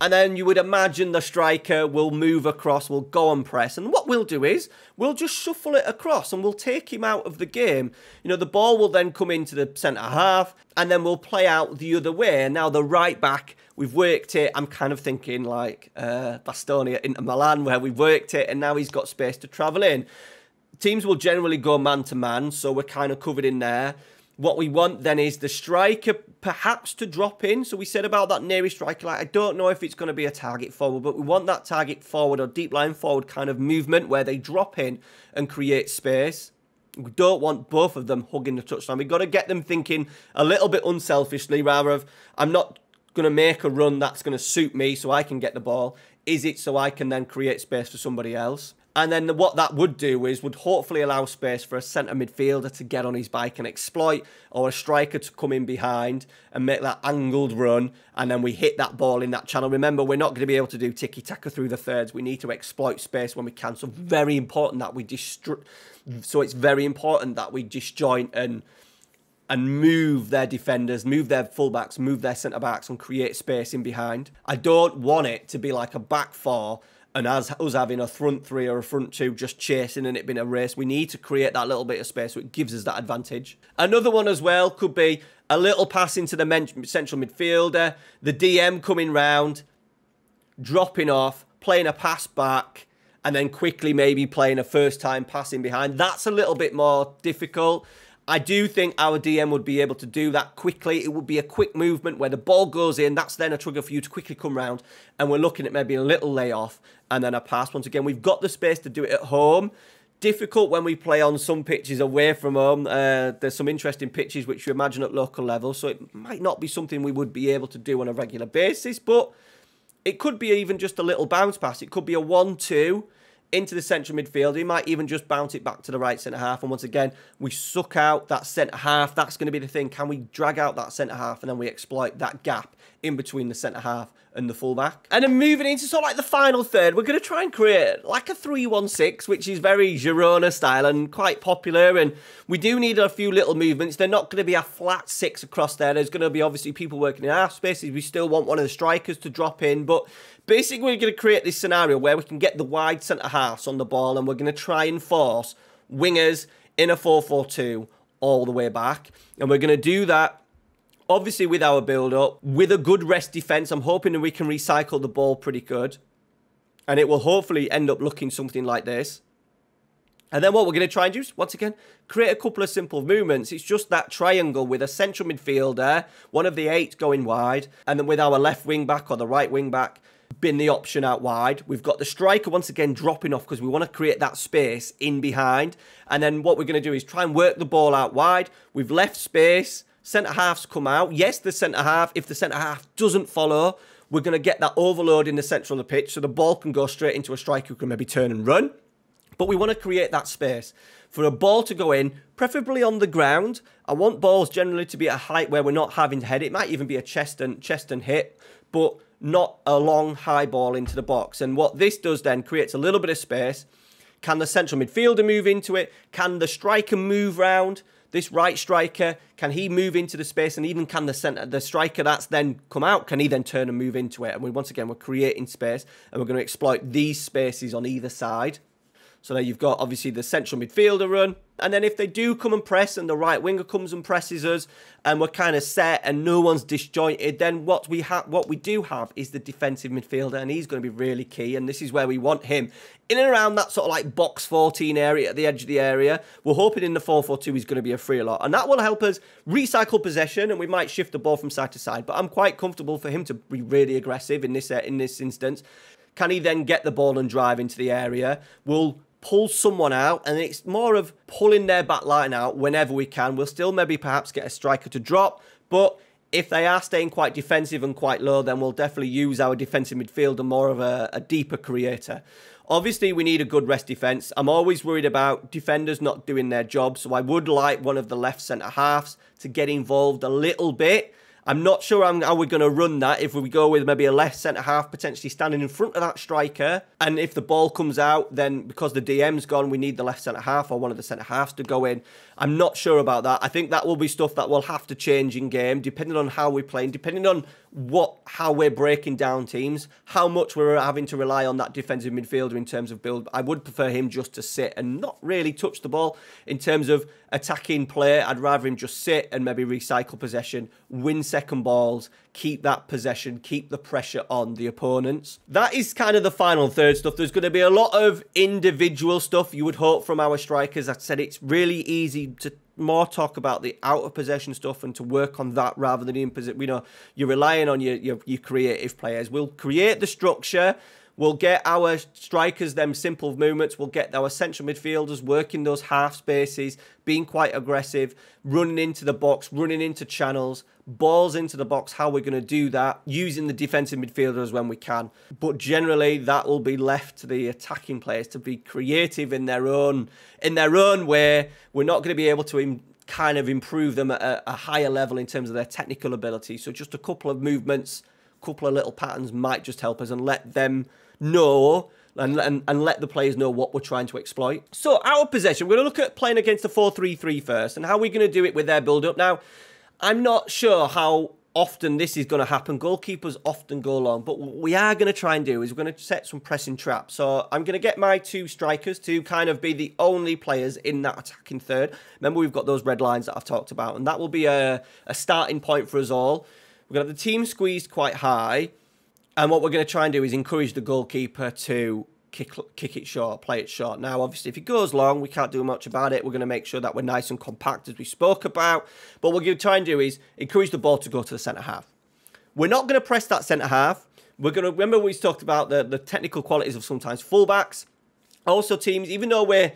And then you would imagine the striker will move across, will go and press. And what we'll do is we'll just shuffle it across and we'll take him out of the game. You know, the ball will then come into the centre half and then we'll play out the other way. And now the right back, we've worked it. I'm kind of thinking like uh, Bastoni Inter Milan where we've worked it and now he's got space to travel in. Teams will generally go man to man, so we're kind of covered in there. What we want then is the striker perhaps to drop in. So we said about that nearest striker, like I don't know if it's going to be a target forward, but we want that target forward or deep lying forward kind of movement where they drop in and create space. We don't want both of them hugging the touchline. We've got to get them thinking a little bit unselfishly, rather of I'm not going to make a run that's going to suit me so I can get the ball. Is it so I can then create space for somebody else? And then what that would do is would hopefully allow space for a centre midfielder to get on his bike and exploit, or a striker to come in behind and make that angled run, and then we hit that ball in that channel. Remember, we're not going to be able to do tiki taka through the thirds. We need to exploit space when we can. So very important that we distru- So it's very important that we disjoint and and move their defenders, move their fullbacks, move their centre backs, and create space in behind. I don't want it to be like a back four and as us having a front three or a front two just chasing and it being a race, we need to create that little bit of space so it gives us that advantage. Another one as well could be a little pass into the central midfielder, the DM coming round, dropping off, playing a pass back, and then quickly maybe playing a first time passing behind. That's a little bit more difficult. I do think our DM would be able to do that quickly. It would be a quick movement where the ball goes in. That's then a trigger for you to quickly come round. And we're looking at maybe a little layoff and then a pass. Once again, we've got the space to do it at home. Difficult when we play on some pitches away from home. Uh, there's some interesting pitches which you imagine at local level. So it might not be something we would be able to do on a regular basis. But it could be even just a little bounce pass. It could be a 1 2 into the central midfield. He might even just bounce it back to the right centre half. And once again, we suck out that centre half. That's going to be the thing. Can we drag out that centre half and then we exploit that gap in between the centre half and the fullback? And then moving into sort of like the final third, we're going to try and create like a 3-1-6, which is very Girona style and quite popular. And we do need a few little movements. They're not going to be a flat six across there. There's going to be obviously people working in half spaces. We still want one of the strikers to drop in, but Basically, we're going to create this scenario where we can get the wide centre halves on the ball and we're going to try and force wingers in a 4-4-2 all the way back. And we're going to do that obviously with our build-up, with a good rest defence. I'm hoping that we can recycle the ball pretty good. And it will hopefully end up looking something like this. And then what we're going to try and do is, once again, create a couple of simple movements. It's just that triangle with a central midfielder, one of the eight going wide, and then with our left wing back or the right wing back been the option out wide. We've got the striker once again dropping off because we want to create that space in behind. And then what we're going to do is try and work the ball out wide. We've left space. Centre halves come out. Yes, the centre half. If the centre half doesn't follow, we're going to get that overload in the centre of the pitch so the ball can go straight into a striker who can maybe turn and run. But we want to create that space for a ball to go in, preferably on the ground. I want balls generally to be at a height where we're not having to head. It might even be a chest and chest and hit, but not a long high ball into the box. And what this does then creates a little bit of space. Can the central midfielder move into it? Can the striker move round? This right striker, can he move into the space? And even can the center, the striker that's then come out, can he then turn and move into it? And we once again we're creating space and we're going to exploit these spaces on either side. So now you've got obviously the central midfielder run. And then if they do come and press and the right winger comes and presses us and we're kind of set and no one's disjointed, then what we have what we do have is the defensive midfielder and he's going to be really key and this is where we want him in and around that sort of like box 14 area at the edge of the area. We're hoping in the 4-4-2 he's going to be a free a lot and that will help us recycle possession and we might shift the ball from side to side, but I'm quite comfortable for him to be really aggressive in this in this instance. Can he then get the ball and drive into the area? We'll pull someone out, and it's more of pulling their back line out whenever we can. We'll still maybe perhaps get a striker to drop, but if they are staying quite defensive and quite low, then we'll definitely use our defensive midfielder more of a, a deeper creator. Obviously, we need a good rest defence. I'm always worried about defenders not doing their job, so I would like one of the left centre halves to get involved a little bit I'm not sure how we're going to run that if we go with maybe a left centre half potentially standing in front of that striker. And if the ball comes out, then because the DM's gone, we need the left centre half or one of the centre halves to go in. I'm not sure about that. I think that will be stuff that will have to change in game, depending on how we're playing, depending on what how we're breaking down teams, how much we're having to rely on that defensive midfielder in terms of build. I would prefer him just to sit and not really touch the ball in terms of attacking play. I'd rather him just sit and maybe recycle possession, win second balls, keep that possession, keep the pressure on the opponents. That is kind of the final third stuff. There's going to be a lot of individual stuff you would hope from our strikers. I said it's really easy to more talk about the out of possession stuff and to work on that rather than in possession. You know, you're relying on your, your, your creative players. We'll create the structure. We'll get our strikers them simple movements. We'll get our central midfielders working those half spaces, being quite aggressive, running into the box, running into channels, balls into the box. How we're going to do that using the defensive midfielders when we can. But generally, that will be left to the attacking players to be creative in their own in their own way. We're not going to be able to kind of improve them at a, a higher level in terms of their technical ability. So just a couple of movements, a couple of little patterns might just help us and let them know and, and, and let the players know what we're trying to exploit. So our possession, we're going to look at playing against the 4-3-3 first and how we're going to do it with their build-up. Now, I'm not sure how often this is going to happen. Goalkeepers often go long, but what we are going to try and do is we're going to set some pressing traps. So I'm going to get my two strikers to kind of be the only players in that attacking third. Remember, we've got those red lines that I've talked about, and that will be a, a starting point for us all. We're going to have the team squeezed quite high. And what we're going to try and do is encourage the goalkeeper to kick kick it short, play it short. Now, obviously, if it goes long, we can't do much about it. We're going to make sure that we're nice and compact, as we spoke about. But what we're going to try and do is encourage the ball to go to the centre half. We're not going to press that centre half. We're going to remember we talked about the, the technical qualities of sometimes fullbacks. Also, teams, even though we're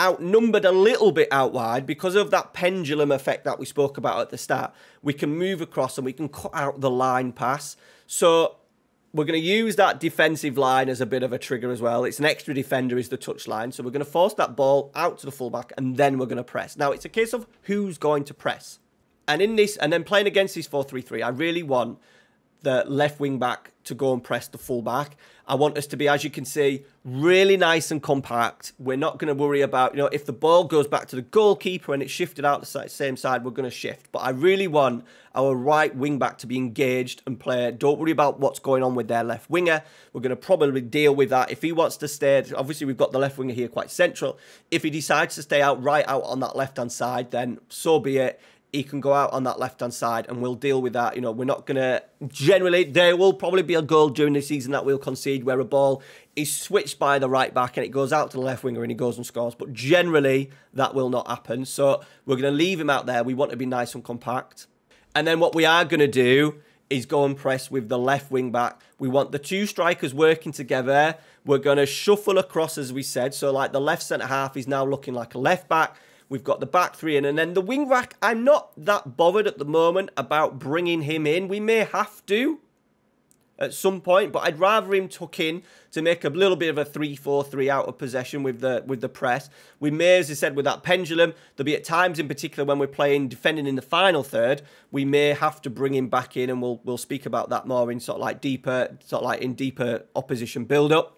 outnumbered a little bit out wide because of that pendulum effect that we spoke about at the start, we can move across and we can cut out the line pass. So we're going to use that defensive line as a bit of a trigger as well. It's an extra defender is the touch line. So we're going to force that ball out to the fullback and then we're going to press. Now, it's a case of who's going to press. And in this, and then playing against this 4-3-3, I really want the left wing back to go and press the full back. I want us to be, as you can see, really nice and compact. We're not going to worry about, you know, if the ball goes back to the goalkeeper and it's shifted out the same side, we're going to shift. But I really want our right wing back to be engaged and play. Don't worry about what's going on with their left winger. We're going to probably deal with that. If he wants to stay, obviously we've got the left winger here quite central. If he decides to stay out right out on that left hand side, then so be it he can go out on that left hand side and we'll deal with that. You know, we're not going to generally, there will probably be a goal during the season that we'll concede where a ball is switched by the right back and it goes out to the left winger and he goes and scores. But generally, that will not happen. So we're going to leave him out there. We want to be nice and compact. And then what we are going to do is go and press with the left wing back. We want the two strikers working together. We're going to shuffle across, as we said. So, like the left centre half is now looking like a left back. We've got the back three in. And then the wing back, I'm not that bothered at the moment about bringing him in. We may have to at some point, but I'd rather him tuck in to make a little bit of a 3-4-3 out of possession with the with the press. We may, as I said, with that pendulum, there'll be at times in particular when we're playing defending in the final third, we may have to bring him back in and we'll we'll speak about that more in sort of like deeper, sort of like in deeper opposition build-up.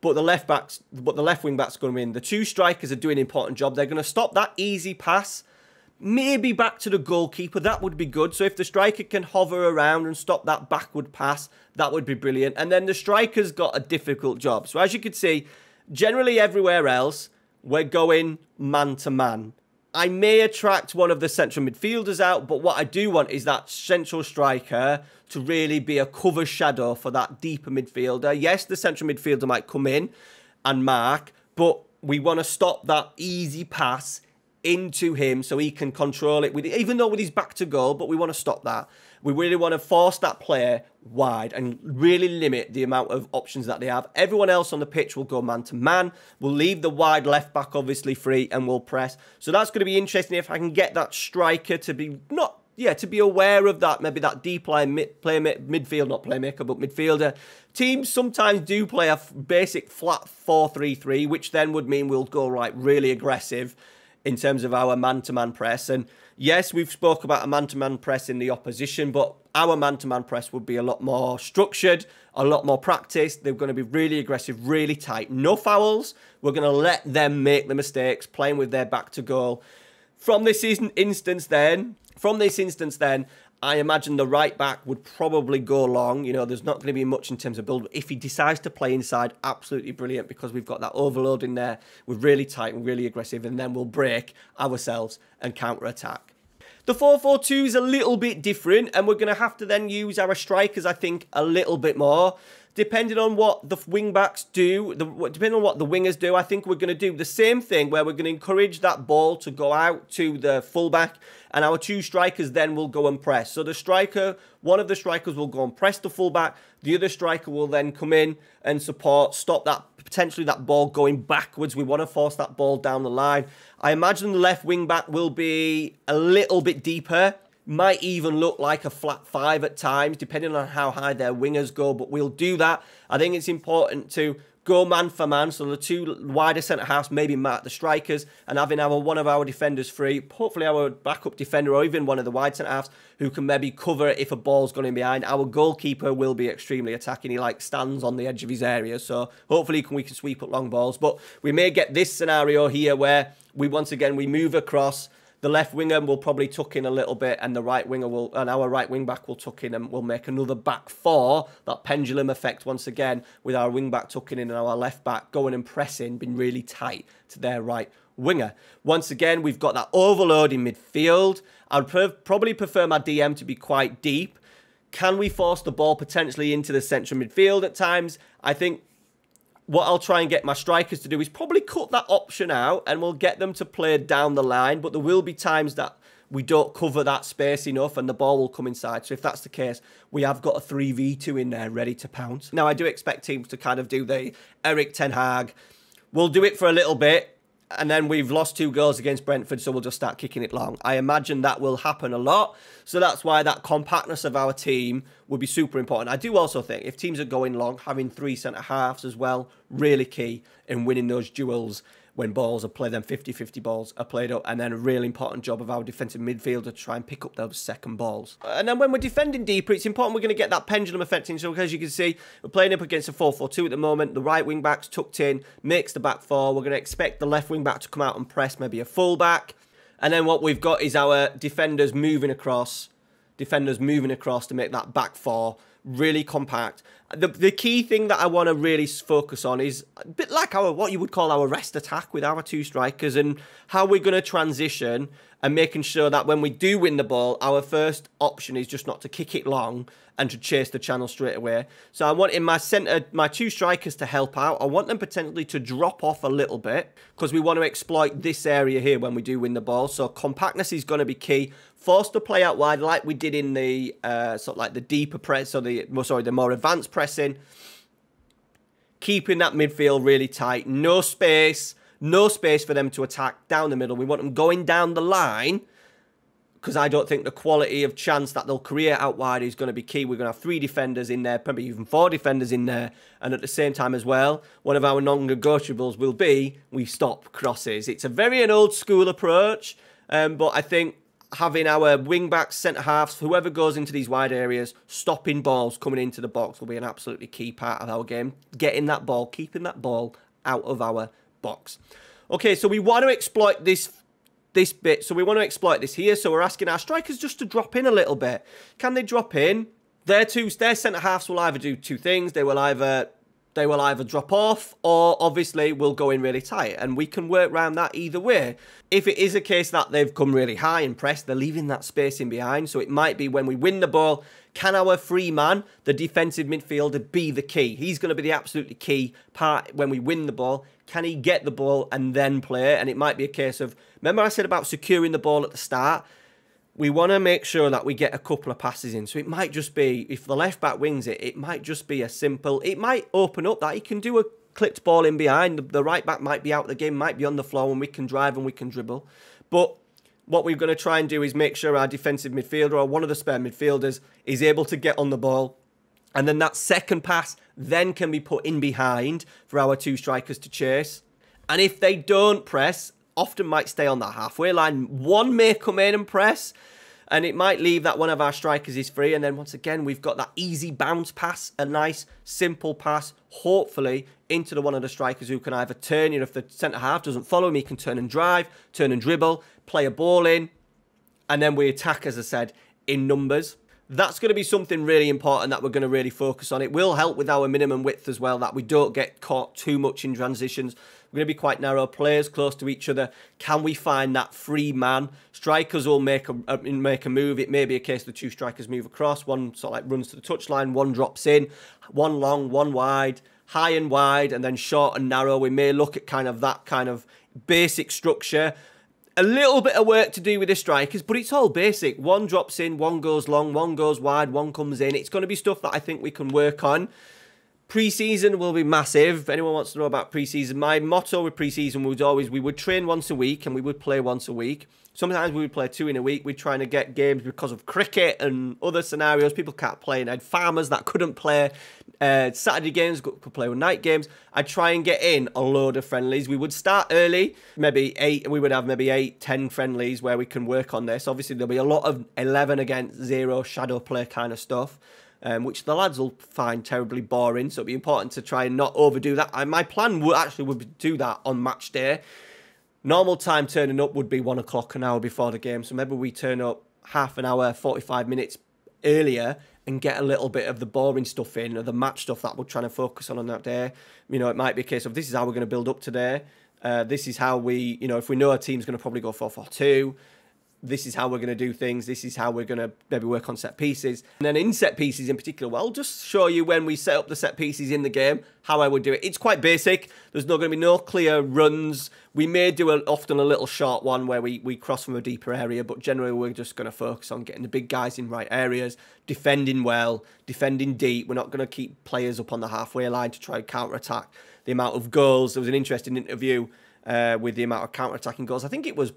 But the left backs, but the left wing backs going win. The two strikers are doing an important job. They're going to stop that easy pass, maybe back to the goalkeeper. That would be good. So if the striker can hover around and stop that backward pass, that would be brilliant. And then the striker's got a difficult job. So as you can see, generally everywhere else, we're going man to man. I may attract one of the central midfielders out, but what I do want is that central striker to really be a cover shadow for that deeper midfielder. Yes, the central midfielder might come in and mark, but we want to stop that easy pass into him so he can control it with even though with his back to goal, but we want to stop that. We really want to force that player wide and really limit the amount of options that they have. Everyone else on the pitch will go man to man. We'll leave the wide left back obviously free and we'll press. So that's going to be interesting if I can get that striker to be not yeah, to be aware of that, maybe that deep lying mid, play midfield, not playmaker, but midfielder. Teams sometimes do play a basic flat 4-3-3, which then would mean we'll go right really aggressive in terms of our man-to-man press. And yes, we've spoke about a man-to-man press in the opposition, but our man-to-man press would be a lot more structured, a lot more practiced. They're going to be really aggressive, really tight. No fouls. We're going to let them make the mistakes, playing with their back to goal. From this instance then, from this instance then, I imagine the right back would probably go long. You know, there's not going to be much in terms of build. If he decides to play inside, absolutely brilliant because we've got that overload in there. We're really tight and really aggressive, and then we'll break ourselves and counter attack. The 4-4-2 is a little bit different, and we're going to have to then use our strikers, I think, a little bit more depending on what the wing backs do, the, depending on what the wingers do, I think we're going to do the same thing where we're going to encourage that ball to go out to the fullback and our two strikers then will go and press. So the striker, one of the strikers will go and press the fullback, the other striker will then come in and support, stop that potentially that ball going backwards. We want to force that ball down the line. I imagine the left wing back will be a little bit deeper might even look like a flat five at times, depending on how high their wingers go, but we'll do that. I think it's important to go man for man, so the two wider centre halves maybe mark the strikers, and having our one of our defenders free, hopefully our backup defender or even one of the wide centre halves who can maybe cover if a ball's going in behind. Our goalkeeper will be extremely attacking. He like stands on the edge of his area, so hopefully we can sweep up long balls. But we may get this scenario here where we once again we move across the left winger will probably tuck in a little bit, and the right winger will, and our right wing back will tuck in, and we'll make another back four. That pendulum effect once again with our wing back tucking in and our left back going and pressing, being really tight to their right winger. Once again, we've got that overload in midfield. I'd probably prefer my DM to be quite deep. Can we force the ball potentially into the central midfield at times? I think what I'll try and get my strikers to do is probably cut that option out and we'll get them to play down the line. But there will be times that we don't cover that space enough and the ball will come inside. So if that's the case, we have got a 3v2 in there ready to pounce. Now, I do expect teams to kind of do the Eric Ten Hag. We'll do it for a little bit and then we've lost two goals against Brentford, so we'll just start kicking it long. I imagine that will happen a lot. So that's why that compactness of our team would be super important. I do also think if teams are going long, having three centre halves as well, really key in winning those duels when balls are played, then 50-50 balls are played up, and then a really important job of our defensive midfielder to try and pick up those second balls. And then when we're defending deeper, it's important we're going to get that pendulum effect in. So as you can see, we're playing up against a 4-4-2 at the moment. The right wing back's tucked in, makes the back four. We're going to expect the left wing back to come out and press maybe a full back. And then what we've got is our defenders moving across, defenders moving across to make that back four really compact. The, the key thing that I want to really focus on is a bit like our what you would call our rest attack with our two strikers and how we're going to transition and making sure that when we do win the ball, our first option is just not to kick it long and to chase the channel straight away. So I want in my centre, my two strikers to help out. I want them potentially to drop off a little bit because we want to exploit this area here when we do win the ball. So compactness is going to be key. Force to play out wide like we did in the uh, sort of like the deeper press, so the sorry, the more advanced pressing. Keeping that midfield really tight, no space no space for them to attack down the middle. We want them going down the line because I don't think the quality of chance that they'll create out wide is going to be key. We're going to have three defenders in there, probably even four defenders in there. And at the same time as well, one of our non-negotiables will be we stop crosses. It's a very an old school approach, um, but I think having our wing-backs, centre-halves, whoever goes into these wide areas, stopping balls coming into the box will be an absolutely key part of our game. Getting that ball, keeping that ball out of our box. Okay, so we want to exploit this this bit. So we want to exploit this here. So we're asking our strikers just to drop in a little bit. Can they drop in? Their two, their centre halves will either do two things. They will either they will either drop off or obviously will go in really tight and we can work around that either way. If it is a case that they've come really high and pressed, they're leaving that space in behind. So it might be when we win the ball, can our free man, the defensive midfielder, be the key? He's going to be the absolutely key part when we win the ball. Can he get the ball and then play? And it might be a case of, remember I said about securing the ball at the start? We want to make sure that we get a couple of passes in. So it might just be, if the left back wings it, it might just be a simple, it might open up that he can do a clipped ball in behind. The, the right back might be out the game, might be on the floor, and we can drive and we can dribble. But what we're going to try and do is make sure our defensive midfielder or one of the spare midfielders is able to get on the ball. And then that second pass then can be put in behind for our two strikers to chase. And if they don't press, often might stay on that halfway line. One may come in and press, and it might leave that one of our strikers is free. And then once again, we've got that easy bounce pass, a nice, simple pass, hopefully into the one of the strikers who can either turn, you know, if the centre half doesn't follow him, he can turn and drive, turn and dribble, play a ball in, and then we attack, as I said, in numbers. That's going to be something really important that we're going to really focus on. It will help with our minimum width as well, that we don't get caught too much in transitions. We're going to be quite narrow. Players close to each other. Can we find that free man? Strikers will make a, uh, make a move. It may be a case the two strikers move across. One sort of like runs to the touchline. One drops in. One long, one wide. High and wide, and then short and narrow. We may look at kind of that kind of basic structure a little bit of work to do with the strikers, but it's all basic. One drops in, one goes long, one goes wide, one comes in. It's going to be stuff that I think we can work on. Preseason will be massive. If anyone wants to know about preseason, my motto with preseason was always we would train once a week and we would play once a week. Sometimes we would play two in a week. We're trying to get games because of cricket and other scenarios. People can't play, and I had farmers that couldn't play uh, Saturday games, could play with night games. I'd try and get in a load of friendlies. We would start early, maybe eight. We would have maybe eight, ten friendlies where we can work on this. Obviously, there'll be a lot of 11 against zero shadow play kind of stuff um, which the lads will find terribly boring. So it'll be important to try and not overdo that. My plan would actually would be to do that on match day. Normal time turning up would be one o'clock an hour before the game. So maybe we turn up half an hour, 45 minutes earlier and get a little bit of the boring stuff in or the match stuff that we're trying to focus on on that day. You know, it might be a case of this is how we're going to build up today. Uh, this is how we, you know, if we know our team's going to probably go 4 4 2, this is how we're going to do things. This is how we're going to maybe work on set pieces. And then in set pieces in particular, well, I'll just show you when we set up the set pieces in the game, how I would do it. It's quite basic. There's not going to be no clear runs. We may do a, often a little short one where we, we cross from a deeper area, but generally we're just going to focus on getting the big guys in right areas, defending well, defending deep. We're not going to keep players up on the halfway line to try and counter-attack. The amount of goals, there was an interesting interview uh, with the amount of counter-attacking goals. I think it was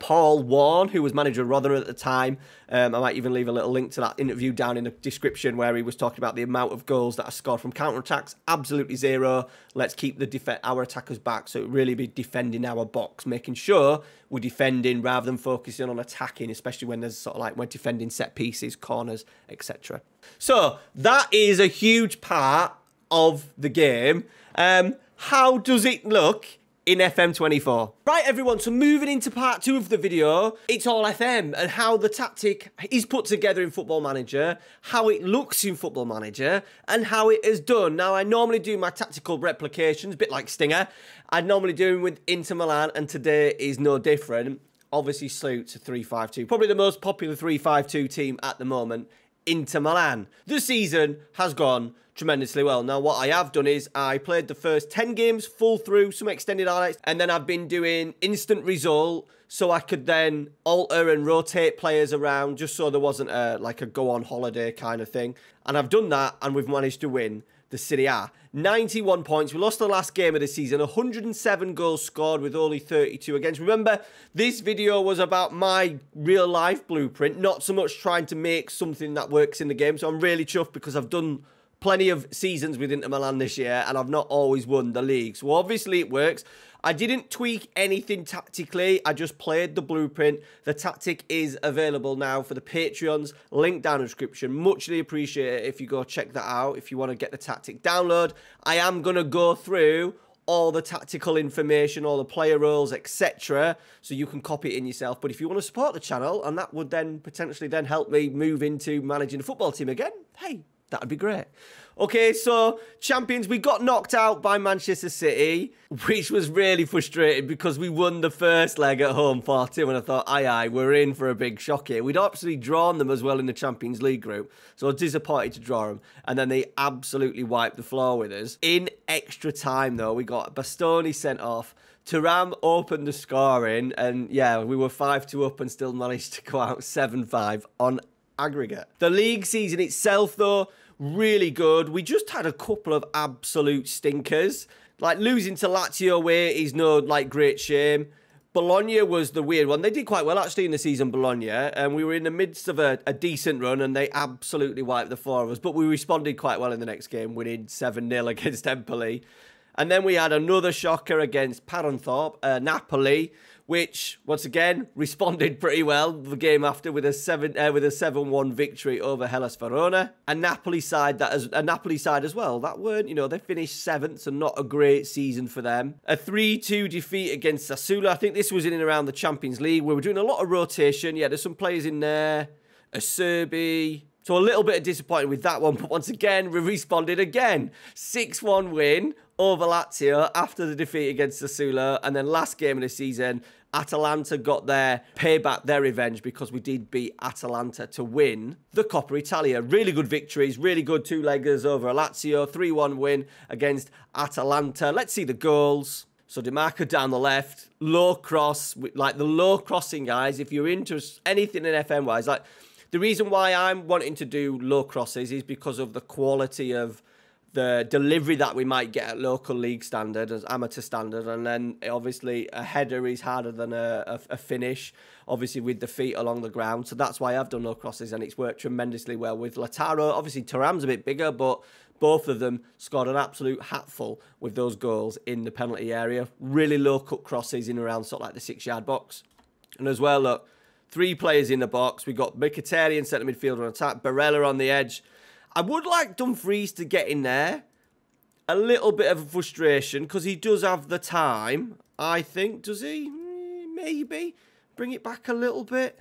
Paul Warne, who was manager of Rotherham at the time. Um, I might even leave a little link to that interview down in the description where he was talking about the amount of goals that are scored from counter attacks. Absolutely zero. Let's keep the def- our attackers back. So really be defending our box, making sure we're defending rather than focusing on attacking, especially when there's sort of like we're defending set pieces, corners, etc. So that is a huge part of the game. Um, how does it look in FM24. Right, everyone, so moving into part two of the video, it's all FM and how the tactic is put together in Football Manager, how it looks in Football Manager, and how it is done. Now, I normally do my tactical replications, a bit like Stinger. I normally do them with Inter Milan, and today is no different. Obviously, salute to 352. Probably the most popular 352 team at the moment Inter Milan. The season has gone tremendously well. Now, what I have done is I played the first 10 games full through, some extended highlights, and then I've been doing instant result so I could then alter and rotate players around just so there wasn't a like a go on holiday kind of thing. And I've done that and we've managed to win the Serie A. 91 points. We lost the last game of the season. 107 goals scored with only 32 against. Remember, this video was about my real life blueprint, not so much trying to make something that works in the game. So I'm really chuffed because I've done plenty of seasons with Inter Milan this year and I've not always won the league. So obviously it works. I didn't tweak anything tactically. I just played the blueprint. The tactic is available now for the Patreons. Link down in the description. Muchly appreciate it if you go check that out. If you want to get the tactic download, I am going to go through all the tactical information, all the player roles, etc. So you can copy it in yourself. But if you want to support the channel, and that would then potentially then help me move into managing a football team again, hey, that'd be great. Okay, so champions, we got knocked out by Manchester City, which was really frustrating because we won the first leg at home 4 2. And I thought, aye, aye, we're in for a big shock here. We'd actually drawn them as well in the Champions League group, so I was disappointed to draw them. And then they absolutely wiped the floor with us. In extra time, though, we got Bastoni sent off. Thuram opened the scoring, and yeah, we were 5 2 up and still managed to go out 7 5 on aggregate. The league season itself, though, really good. We just had a couple of absolute stinkers. Like losing to Lazio away is no like great shame. Bologna was the weird one. They did quite well actually in the season, Bologna, and we were in the midst of a, a decent run and they absolutely wiped the floor of us. But we responded quite well in the next game, winning 7 0 *laughs* against Empoli. And then we had another shocker against Paronthorpe, uh, Napoli, which once again *laughs* responded pretty well the game after with a seven uh, with a seven one victory over Hellas Verona. A Napoli side that as a Napoli side as well that weren't you know they finished seventh so not a great season for them. A three two defeat against Sassuolo. I think this was in and around the Champions League We were doing a lot of rotation. Yeah, there's some players in there. A Serbi, so a little bit of disappointing with that one, but once again, we responded again. 6-1 win over Lazio after the defeat against Sassuolo. And then last game of the season, Atalanta got their payback, their revenge, because we did beat Atalanta to win the Coppa Italia. Really good victories, really good two-leggers over Lazio. 3-1 win against Atalanta. Let's see the goals. So Dimarco down the left, low cross, like the low crossing guys. If you're into anything in FM wise, like the reason why I'm wanting to do low crosses is because of the quality of the delivery that we might get at local league standard as amateur standard and then obviously a header is harder than a, a, a, finish obviously with the feet along the ground. So that's why I've done low crosses and it's worked tremendously well with Lautaro obviously Thuram's a bit bigger but both of them scored an absolute hatful with those goals in the penalty area. Really low cut crosses in around sort of like the six yard box. And as well look Three players in the box. We've got Mkhitaryan centre midfielder on attack, Barella on the edge. I would like Dumfries to get in there. A little bit of a frustration because he does have the time, I think. Does he? Hmm, maybe. Bring it back a little bit.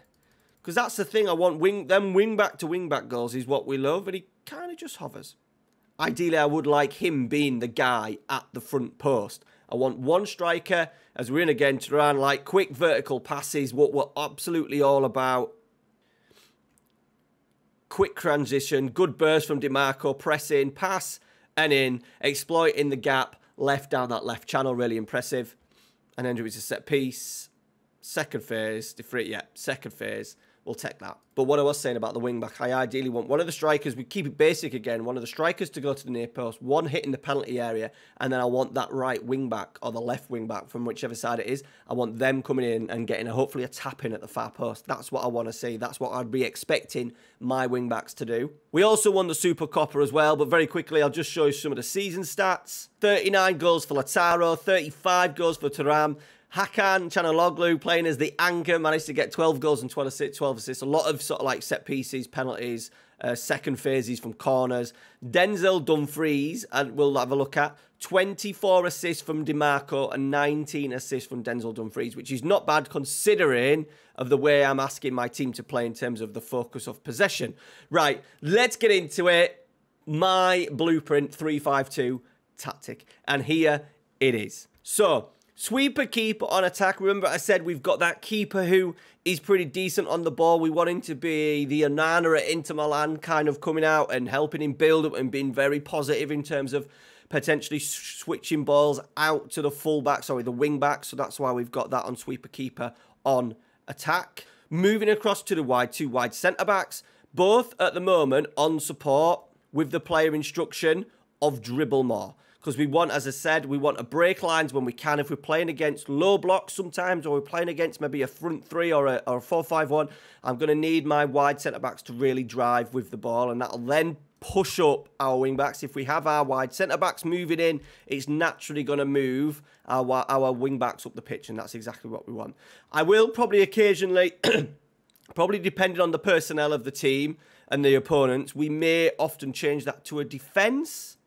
Because that's the thing I want. Wing Them wing back to wing back goals is what we love. And he kind of just hovers. Ideally, I would like him being the guy at the front post. I want one striker, as we're in again, to run like quick vertical passes, what we're absolutely all about. Quick transition, good burst from Dimarco, press in, pass, and in, exploiting the gap, left down that left channel, really impressive. And then it's a set piece. Second phase, different, yeah, second phase. We'll take that. But what I was saying about the wing back, I ideally want one of the strikers, we keep it basic again, one of the strikers to go to the near post, one hitting the penalty area, and then I want that right wing back or the left wing back from whichever side it is. I want them coming in and getting a, hopefully a tap in at the far post. That's what I want to see. That's what I'd be expecting my wing backs to do. We also won the Super Coppa as well, but very quickly I'll just show you some of the season stats. 39 goals for Lautaro, 35 goals for Thuram, Hakan Calhanoglu playing as the anchor managed to get 12 goals and 12 assists. 12 assists. A lot of sort of like set pieces, penalties, uh, second phases from corners. Denzel Dumfries, and we'll have a look at 24 assists from Dimarco and 19 assists from Denzel Dumfries, which is not bad considering of the way I'm asking my team to play in terms of the focus of possession. Right, let's get into it. My blueprint 352 tactic, and here it is. So Sweeper keeper on attack. Remember, I said we've got that keeper who is pretty decent on the ball. We want him to be the Onana at Inter Milan, kind of coming out and helping him build up and being very positive in terms of potentially switching balls out to the fullback, sorry, the wing back. So that's why we've got that on sweeper keeper on attack. Moving across to the wide, two wide centre backs, both at the moment on support with the player instruction of dribble more because we want, as I said, we want to break lines when we can. If we're playing against low blocks sometimes, or we're playing against maybe a front three or a, or a 4 5 1, I'm going to need my wide centre backs to really drive with the ball, and that'll then push up our wing backs. If we have our wide centre backs moving in, it's naturally going to move our, our wing backs up the pitch, and that's exactly what we want. I will probably occasionally, *coughs* probably depending on the personnel of the team and the opponents, we may often change that to a defence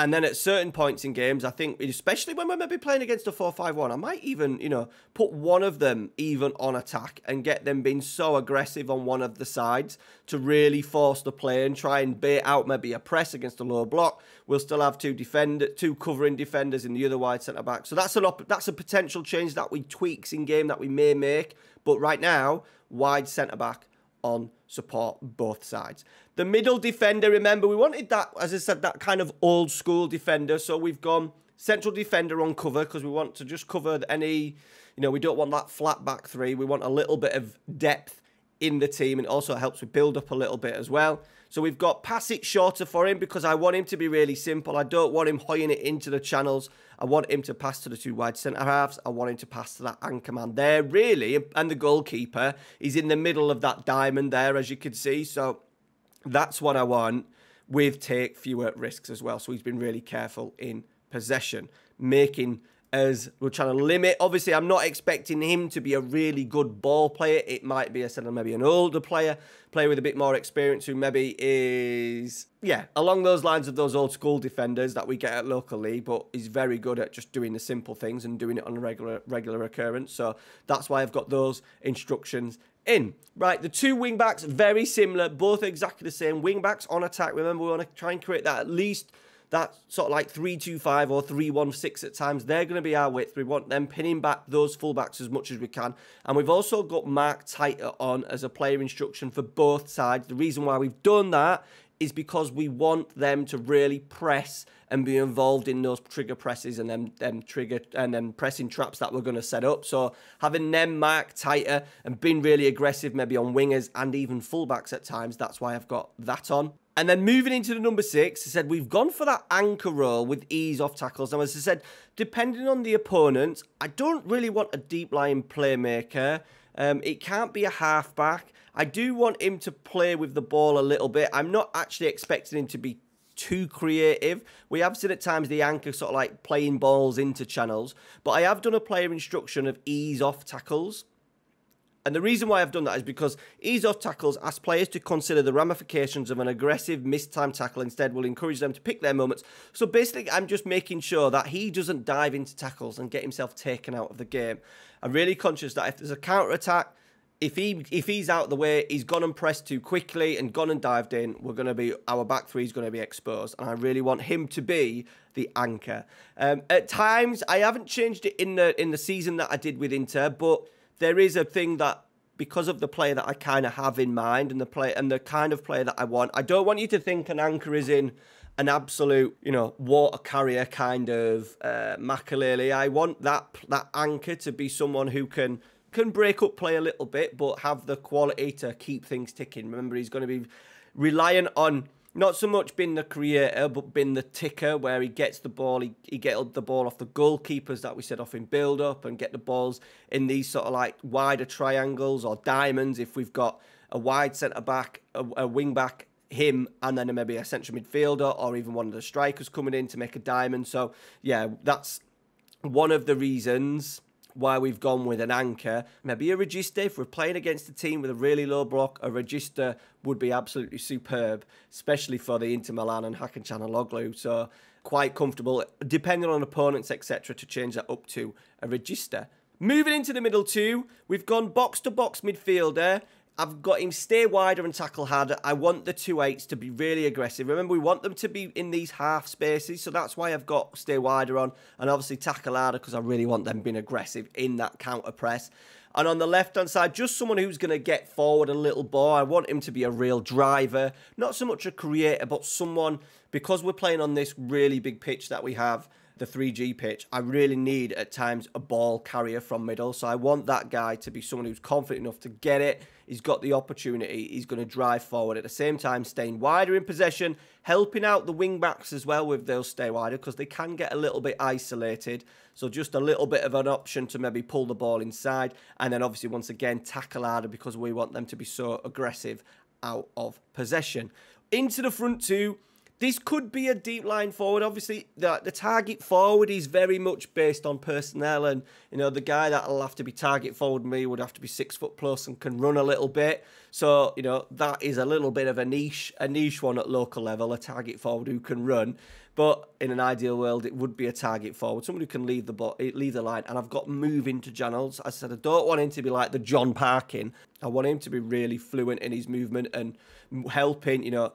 and then at certain points in games, I think, especially when we're maybe playing against a 4 5 1, I might even, you know, put one of them even on attack and get them being so aggressive on one of the sides to really force the play and try and bait out maybe a press against a low block. We'll still have two defender, two covering defenders in the other wide centre back. So that's an op- that's a potential change that we tweaks in game that we may make. But right now, wide centre back on support both sides. The middle defender, remember, we wanted that, as I said, that kind of old school defender. So we've gone central defender on cover because we want to just cover any, you know, we don't want that flat back three. We want a little bit of depth in the team and it also helps with build up a little bit as well. So we've got pass it shorter for him because I want him to be really simple. I don't want him hoying it into the channels. I want him to pass to the two wide centre halves. I want him to pass to that anchor man there, really. And the goalkeeper is in the middle of that diamond there, as you can see. So that's what I want with take fewer risks as well. So he's been really careful in possession, making as we're trying to limit. Obviously, I'm not expecting him to be a really good ball player. It might be, I said, maybe an older player, player with a bit more experience who maybe is, yeah, along those lines of those old school defenders that we get at local league, but he's very good at just doing the simple things and doing it on a regular regular occurrence. So that's why I've got those instructions in. Right, the two wing backs, very similar, both exactly the same. Wing backs on attack. Remember, we want to try and create that at least that sort of like 3-2-5 or 3-1-6 at times, they're going to be our width. We want them pinning back those fullbacks as much as we can. And we've also got Mark Tighter on as a player instruction for both sides. The reason why we've done that is because we want them to really press and be involved in those trigger presses and then them trigger and then pressing traps that we're going to set up. So having them mark tighter and being really aggressive, maybe on wingers and even fullbacks at times, that's why I've got that on. And then moving into the number six, I said we've gone for that anchor role with ease off tackles. Now, as I said, depending on the opponent, I don't really want a deep lying playmaker. Um, it can't be a halfback. I do want him to play with the ball a little bit. I'm not actually expecting him to be too creative. We have seen at times the anchor sort of like playing balls into channels, but I have done a player instruction of ease off tackles. And the reason why I've done that is because ease off tackles ask players to consider the ramifications of an aggressive missed time tackle. Instead, will encourage them to pick their moments. So basically, I'm just making sure that he doesn't dive into tackles and get himself taken out of the game. I'm really conscious that if there's a counter attack, if he if he's out of the way, he's gone and pressed too quickly and gone and dived in. We're going to be our back three is going to be exposed, and I really want him to be the anchor. Um, at times, I haven't changed it in the in the season that I did with Inter, but there is a thing that because of the player that I kind of have in mind and the play and the kind of player that I want. I don't want you to think an anchor is in an absolute, you know, water carrier kind of uh, Makelele. I want that that anchor to be someone who can can break up play a little bit, but have the quality to keep things ticking. Remember, he's going to be reliant on not so much been the creator, uh, but been the ticker where he gets the ball, he, he get the ball off the goalkeepers that we set off in build up and get the balls in these sort of like wider triangles or diamonds if we've got a wide centre back, a, a wing back, him, and then maybe a central midfielder or even one of the strikers coming in to make a diamond. So, yeah, that's one of the reasons why we've gone with an anchor. Maybe a regista. If we're playing against a team with a really low block, a regista would be absolutely superb, especially for the Inter Milan and Hakan Calhanoglu. So quite comfortable, depending on opponents, etc., to change that up to a regista. Moving into the middle two, we've gone box to box midfielder. I've got him stay wider and tackle harder. I want the two eights to be really aggressive. Remember, we want them to be in these half spaces, so that's why I've got stay wider on, and obviously tackle harder because I really want them being aggressive in that counter press. And on the left hand side, just someone who's going to get forward a little more. I want him to be a real driver, not so much a creator, but someone because we're playing on this really big pitch that we have the 3G pitch, I really need at times a ball carrier from middle. So I want that guy to be someone who's confident enough to get it. He's got the opportunity. He's going to drive forward at the same time, staying wider in possession, helping out the wing backs as well with those stay wider because they can get a little bit isolated. So just a little bit of an option to maybe pull the ball inside. And then obviously, once again, tackle harder because we want them to be so aggressive out of possession. Into the front two this could be a deep lying forward. Obviously, the, the target forward is very much based on personnel, and you know the guy that'll have to be target forward me would have to be six foot plus and can run a little bit. So you know that is a little bit of a niche, a niche one at local level, a target forward who can run. But in an ideal world, it would be a target forward, someone who can leave the ball, leave the line. And I've got moving to channels. I said I don't want him to be like the Jon Parkin. I want him to be really fluent in his movement and helping, you know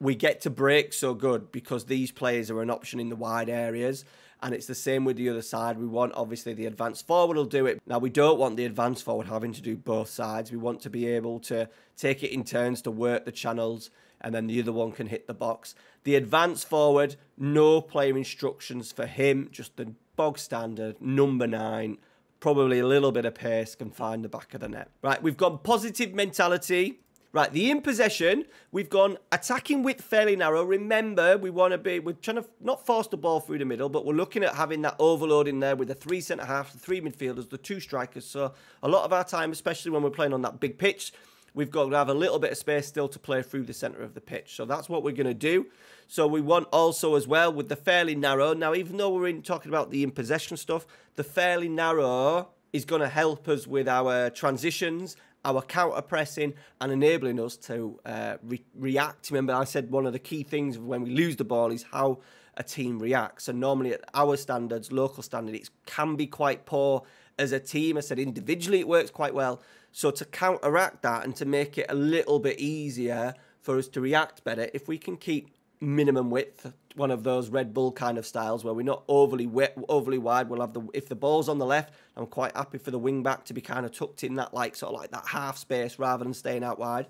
we get to break so good because these players are an option in the wide areas. And it's the same with the other side. We want, obviously, the advanced forward will do it. Now, we don't want the advanced forward having to do both sides. We want to be able to take it in turns to work the channels, and then the other one can hit the box. The advanced forward, no player instructions for him, just the bog standard, number nine. Probably a little bit of pace can find the back of the net. Right, we've got positive mentality Right, the in possession, we've gone attacking width fairly narrow. Remember, we want to be, we're trying to not force the ball through the middle, but we're looking at having that overload in there with the three centre halves, the three midfielders, the two strikers. So a lot of our time, especially when we're playing on that big pitch, we've got to have a little bit of space still to play through the centre of the pitch. So that's what we're going to do. So we want also as well with the fairly narrow. Now, even though we're in talking about the in possession stuff, the fairly narrow is going to help us with our transitions our counter pressing and enabling us to uh, re- react. Remember, I said one of the key things when we lose the ball is how a team reacts. And normally, at our standards, local standard, it can be quite poor as a team. I said individually, it works quite well. So to counteract that and to make it a little bit easier for us to react better, if we can keep minimum width, one of those Red Bull kind of styles where we're not overly wet, overly wide. We'll have the if the ball's on the left, I'm quite happy for the wing back to be kind of tucked in that like sort of like that half space rather than staying out wide.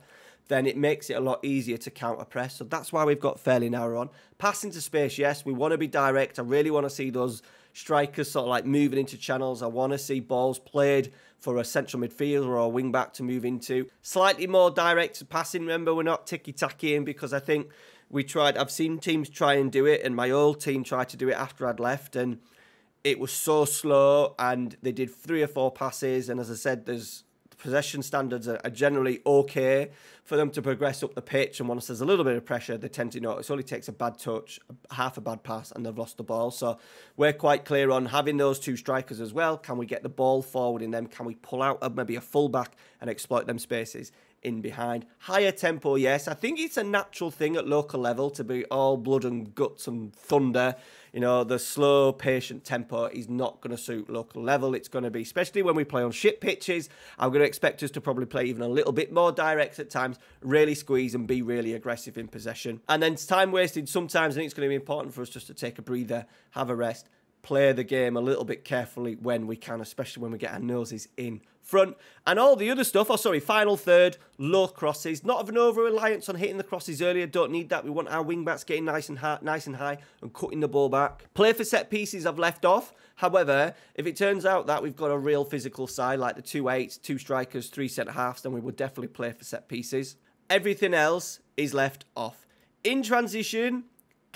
Then it makes it a lot easier to counter press. So that's why we've got fairly narrow on. Passing to space, yes, we want to be direct. I really want to see those strikers sort of like moving into channels. I want to see balls played for a central midfielder or a wing back to move into. Slightly more direct passing. Remember, we're not ticky tacky in because I think we tried. I've seen teams try and do it, and my old team tried to do it after I'd left, and it was so slow. And they did three or four passes, and as I said, there's possession standards are, generally okay for them to progress up the pitch. And once there's a little bit of pressure, they tend to, know, it only takes a bad touch, half a bad pass, and they've lost the ball. So we're quite clear on having those two strikers as well. Can we get the ball forward in them? Can we pull out maybe a fullback and exploit them spaces? In behind. Higher tempo, yes. I think it's a natural thing at local level to be all blood and guts and thunder. You know, the slow, patient tempo is not going to suit local level. It's going to be, especially when we play on shit pitches, I'm going to expect us to probably play even a little bit more direct at times, really squeeze and be really aggressive in possession. And then time wasted sometimes, I think it's going to be important for us just to take a breather, have a rest, play the game a little bit carefully when we can, especially when we get our noses in front. And all the other stuff, oh sorry, final third, low crosses. Not of an over-reliance on hitting the crosses earlier, don't need that. We want our wing-backs getting nice and, high, nice and high and cutting the ball back. Play for set pieces I've left off. However, if it turns out that we've got a real physical side, like the two eights, two strikers, three centre-halves, then we would definitely play for set pieces. Everything else is left off. In transition,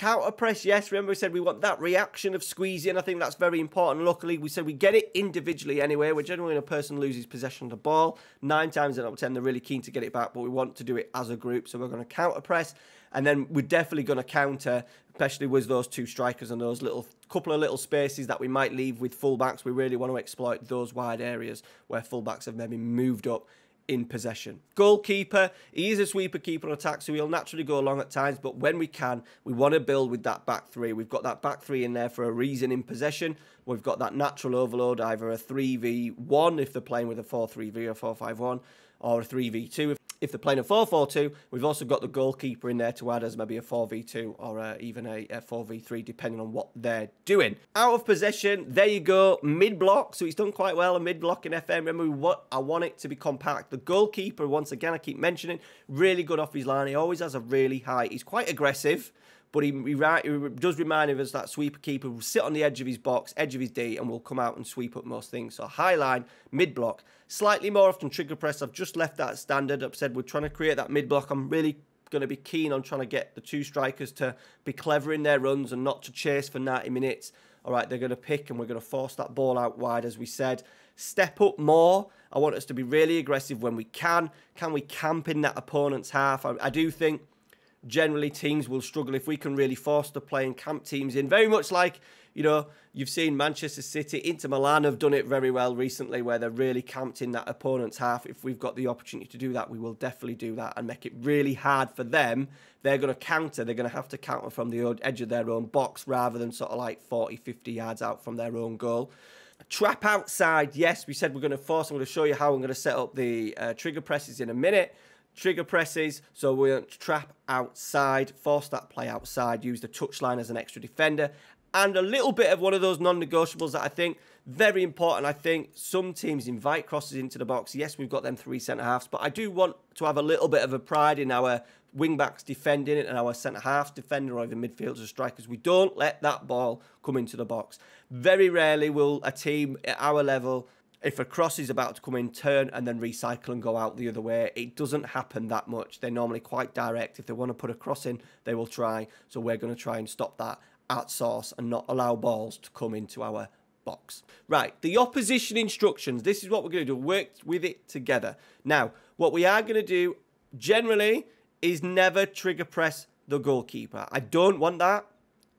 Counter press, yes. Remember, we said we want that reaction of squeezing. I think that's very important. Luckily, we said we get it individually anyway. We're generally when a person loses possession of the ball. Nine times out of ten, they're really keen to get it back, but we want to do it as a group. So we're going to counter press, and then we're definitely going to counter, especially with those two strikers and those little couple of little spaces that we might leave with fullbacks. We really want to exploit those wide areas where fullbacks have maybe moved up in possession. Goalkeeper, he is a sweeper keeper on attack, so he'll naturally go along at times, but when we can, we want to build with that back three. We've got that back three in there for a reason in possession. We've got that natural overload, either a 3v1 if they're playing with a 4-3v or 4-5-1, or a 3v2 if they're playing a 4-4-2, we've also got the goalkeeper in there to add as maybe a 4v2 or uh, even a, a 4v3, depending on what they're doing. Out of possession, there you go, mid-block. So he's done quite well, a mid-block in FM. Remember, what I want it to be compact. The goalkeeper, once again, I keep mentioning, really good off his line. He always has a really high, he's quite aggressive but he, he, he, does remind us that sweeper keeper will sit on the edge of his box, edge of his D, and will come out and sweep up most things. So high line, mid block, slightly more often trigger press. I've just left that standard. I've said we're trying to create that mid block. I'm really going to be keen on trying to get the two strikers to be clever in their runs and not to chase for 90 minutes. All right, they're going to pick and we're going to force that ball out wide, as we said. Step up more. I want us to be really aggressive when we can. Can we camp in that opponent's half? I, I do think generally teams will struggle if we can really force the play and camp teams in. Very much like, you know, you've seen Manchester City, Inter Milan have done it very well recently where they're really camped in that opponent's half. If we've got the opportunity to do that, we will definitely do that and make it really hard for them. They're going to counter. They're going to have to counter from the edge of their own box rather than sort of like 40, 50 yards out from their own goal. Trap outside, yes, we said we're going to force. I'm going to show you how I'm going to set up the uh, trigger presses in a minute trigger presses. So we want to trap outside, force that play outside, use the touchline as an extra defender. And a little bit of one of those non-negotiables that I think very important. I think some teams invite crosses into the box. Yes, we've got them three centre halves, but I do want to have a little bit of a pride in our wing backs defending it and our centre halves defender or even midfielders or strikers. We don't let that ball come into the box. Very rarely will a team at our level if a cross is about to come in, turn and then recycle and go out the other way. It doesn't happen that much. They're normally quite direct. If they want to put a cross in, they will try. So we're going to try and stop that at source and not allow balls to come into our box. Right, the opposition instructions. This is what we're going to do. Work with it together. Now, what we are going to do generally is never trigger press the goalkeeper. I don't want that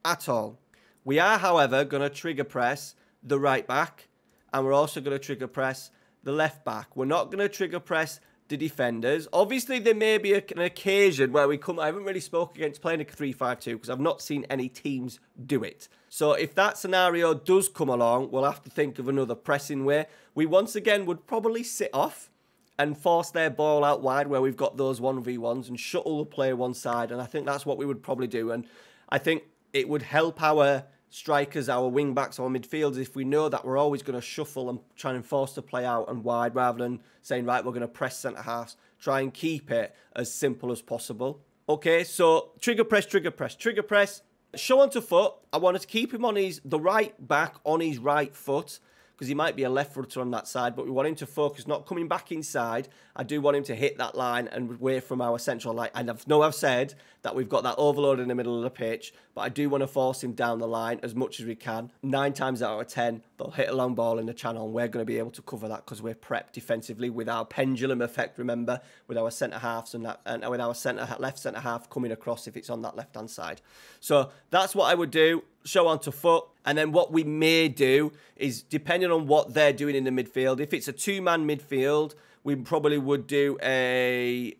at all. We are, however, going to trigger press the right back and we're also going to trigger press the left back. We're not going to trigger press the defenders. Obviously, there may be an occasion where we come. I haven't really spoke against playing a 3 5 2 because I've not seen any teams do it. So, if that scenario does come along, we'll have to think of another pressing way. We once again would probably sit off and force their ball out wide where we've got those 1v1s and shuttle the player one side. And I think that's what we would probably do. And I think it would help our strikers, our wing backs, our midfielders, if we know that we're always going to shuffle and try and force the play out and wide rather than saying, right, we're going to press centre halves, try and keep it as simple as possible. Okay, so trigger press, trigger press, trigger press. Show onto foot. I wanted to keep him on his the right back on his right foot because he might be a left footer on that side, but we want him to focus, not coming back inside. I do want him to hit that line and away from our central line. And I know I've said that we've got that overload in the middle of the pitch, but I do want to force him down the line as much as we can. Nine times out of ten, they'll hit a long ball in the channel, and we're going to be able to cover that because we're prepped defensively with our pendulum effect. Remember, with our centre halves and that, and with our centre left centre half coming across if it's on that left hand side. So that's what I would do. Show on to foot, and then what we may do is depending on what they're doing in the midfield. If it's a two-man midfield, we probably would do a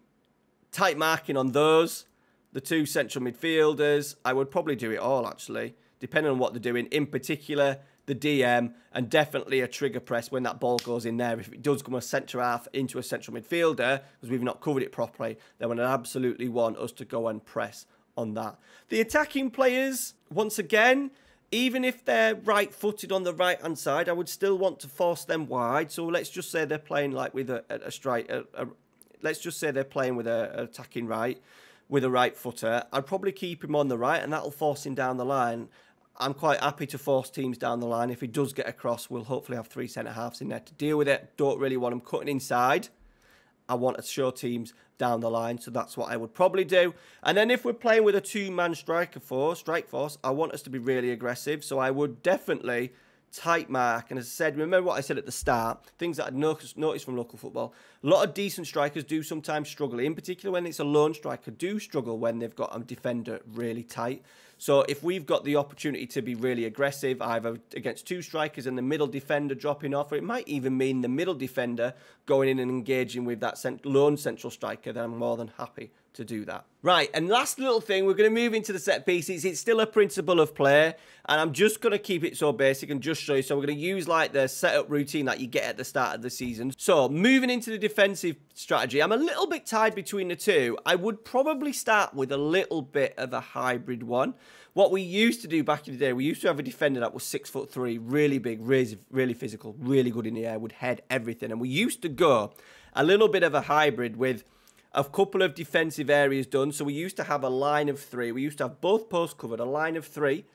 tight marking on those the two central midfielders. I would probably do it all, actually, depending on what they're doing. In particular, the DM, and definitely a trigger press when that ball goes in there. If it does come a centre half into a central midfielder, because we've not covered it properly, then would absolutely want us to go and press on that. The attacking players, once again, even if they're right footed on the right hand side, I would still want to force them wide. So let's just say they're playing like with a, a strike. A, a, let's just say they're playing with a, a attacking right with a right footer. I'd probably keep him on the right, and that'll force him down the line. I'm quite happy to force teams down the line. If he does get across, we'll hopefully have three centre halves in there to deal with it. Don't really want him cutting inside. I want to show teams down the line, so that's what I would probably do. And then if we're playing with a two-man striker force, strike force, I want us to be really aggressive. So I would definitely tight mark. And as I said, remember what I said at the start, things that I'd noticed, noticed from local football. A lot of decent strikers do sometimes struggle, in particular when it's a lone striker, do struggle when they've got a defender really tight. So if we've got the opportunity to be really aggressive, either against two strikers and the middle defender dropping off, or it might even mean the middle defender going in and engaging with that cent lone central striker, then I'm more than happy to do that. Right, and last little thing, we're going to move into the set pieces. It's still a principle of play, and I'm just going to keep it so basic and just show you. So we're going to use like the setup routine that you get at the start of the season. So moving into the defensive strategy, I'm a little bit tied between the two. I would probably start with a little bit of a hybrid one. What we used to do back in the day, we used to have a defender that was six foot three, really big, really, really physical, really good in the air, would head everything. And we used to go a little bit of a hybrid with a couple of defensive areas done. So we used to have a line of three. We used to have both posts covered, a line of three.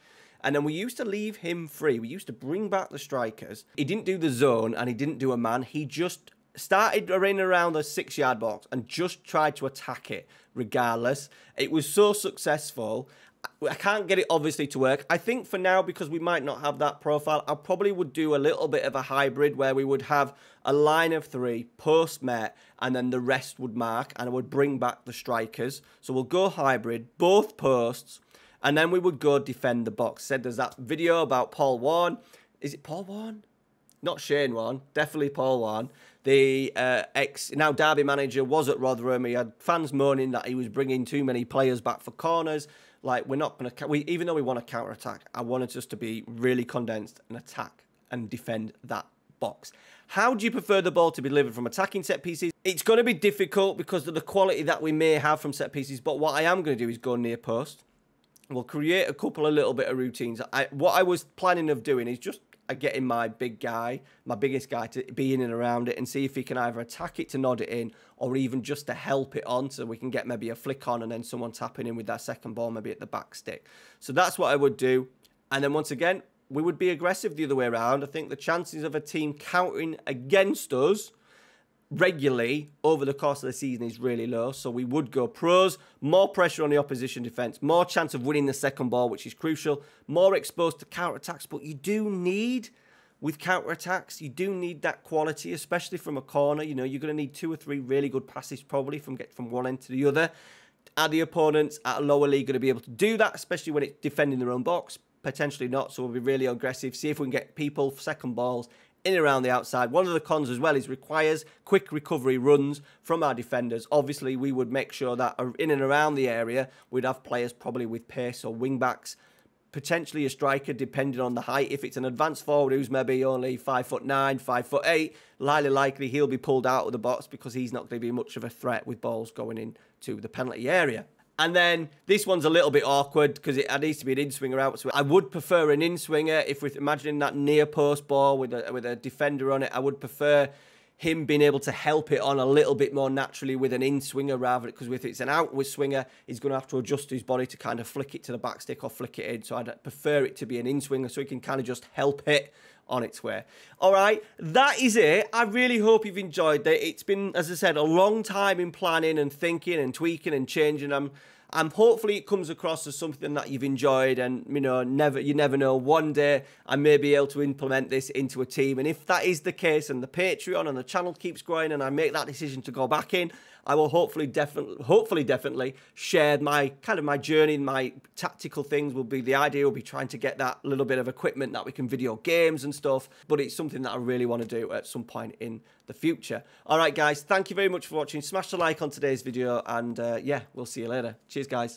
And then we used to leave him free. We used to bring back the strikers. He didn't do the zone and he didn't do a man. He just started in around the six yard box and just tried to attack it regardless. It was so successful. I can't get it obviously to work. I think for now, because we might not have that profile, I probably would do a little bit of a hybrid where we would have a line of three, post met, and then the rest would mark, and I would bring back the strikers. So we'll go hybrid, both posts, and then we would go defend the box. Said there's that video about Paul Warne. Is it Paul Warne? Not Shane Warne, definitely Paul Warne. The uh, ex now Derby manager was at Rotherham. He had fans moaning that he was bringing too many players back for corners. Like we're not going to, we even though we want to counter attack, I wanted us to be really condensed and attack and defend that box. How do you prefer the ball to be delivered from attacking set pieces? It's going to be difficult because of the quality that we may have from set pieces. But what I am going to do is go near post. We'll create a couple of little bit of routines. I, what I was planning of doing is just getting my big guy, my biggest guy, to be in and around it and see if he can either attack it to nod it in or even just to help it on so we can get maybe a flick on and then someone tapping in with that second ball maybe at the back stick. So that's what I would do. And then once again, we would be aggressive the other way around. I think the chances of a team countering against us regularly over the course of the season is really low. So we would go pros, more pressure on the opposition defence, more chance of winning the second ball, which is crucial, more exposed to counter attacks. But you do need, with counter attacks, you do need that quality, especially from a corner. You know, you're going to need two or three really good passes probably from get from one end to the other. Are the opponents at a lower league going to be able to do that, especially when it's defending their own box? Potentially not. So we'll be really aggressive. See if we can get people second balls in and around the outside. One of the cons as well is requires quick recovery runs from our defenders. Obviously, we would make sure that in and around the area, we'd have players probably with pace or wing backs, potentially a striker, depending on the height. If it's an advanced forward who's maybe only five foot nine, five foot eight, highly likely he'll be pulled out of the box because he's not going to be much of a threat with balls going into the penalty area. And then this one's a little bit awkward because it needs to be an in-swinger out. So I would prefer an in-swinger if we're imagining that near post ball with a, with a defender on it. I would prefer him being able to help it on a little bit more naturally with an in swinger rather because if it's an outward swinger, he's going to have to adjust his body to kind of flick it to the back stick or flick it in. So I'd prefer it to be an in swinger so he can kind of just help it on its way. All right, that is it. I really hope you've enjoyed it. It's been, as I said, a long time in planning and thinking and tweaking and changing. I'm and hopefully it comes across as something that you've enjoyed and you know never you never know one day I may be able to implement this into a team and if that is the case and the Patreon and the channel keeps growing and I make that decision to go back in I will hopefully definitely hopefully definitely share my kind of my journey my tactical things will be the idea will be trying to get that little bit of equipment that we can video games and stuff but it's something that I really want to do at some point in the future. All right guys thank you very much for watching. Smash the like on today's video and uh, yeah we'll see you later. Cheers, guys.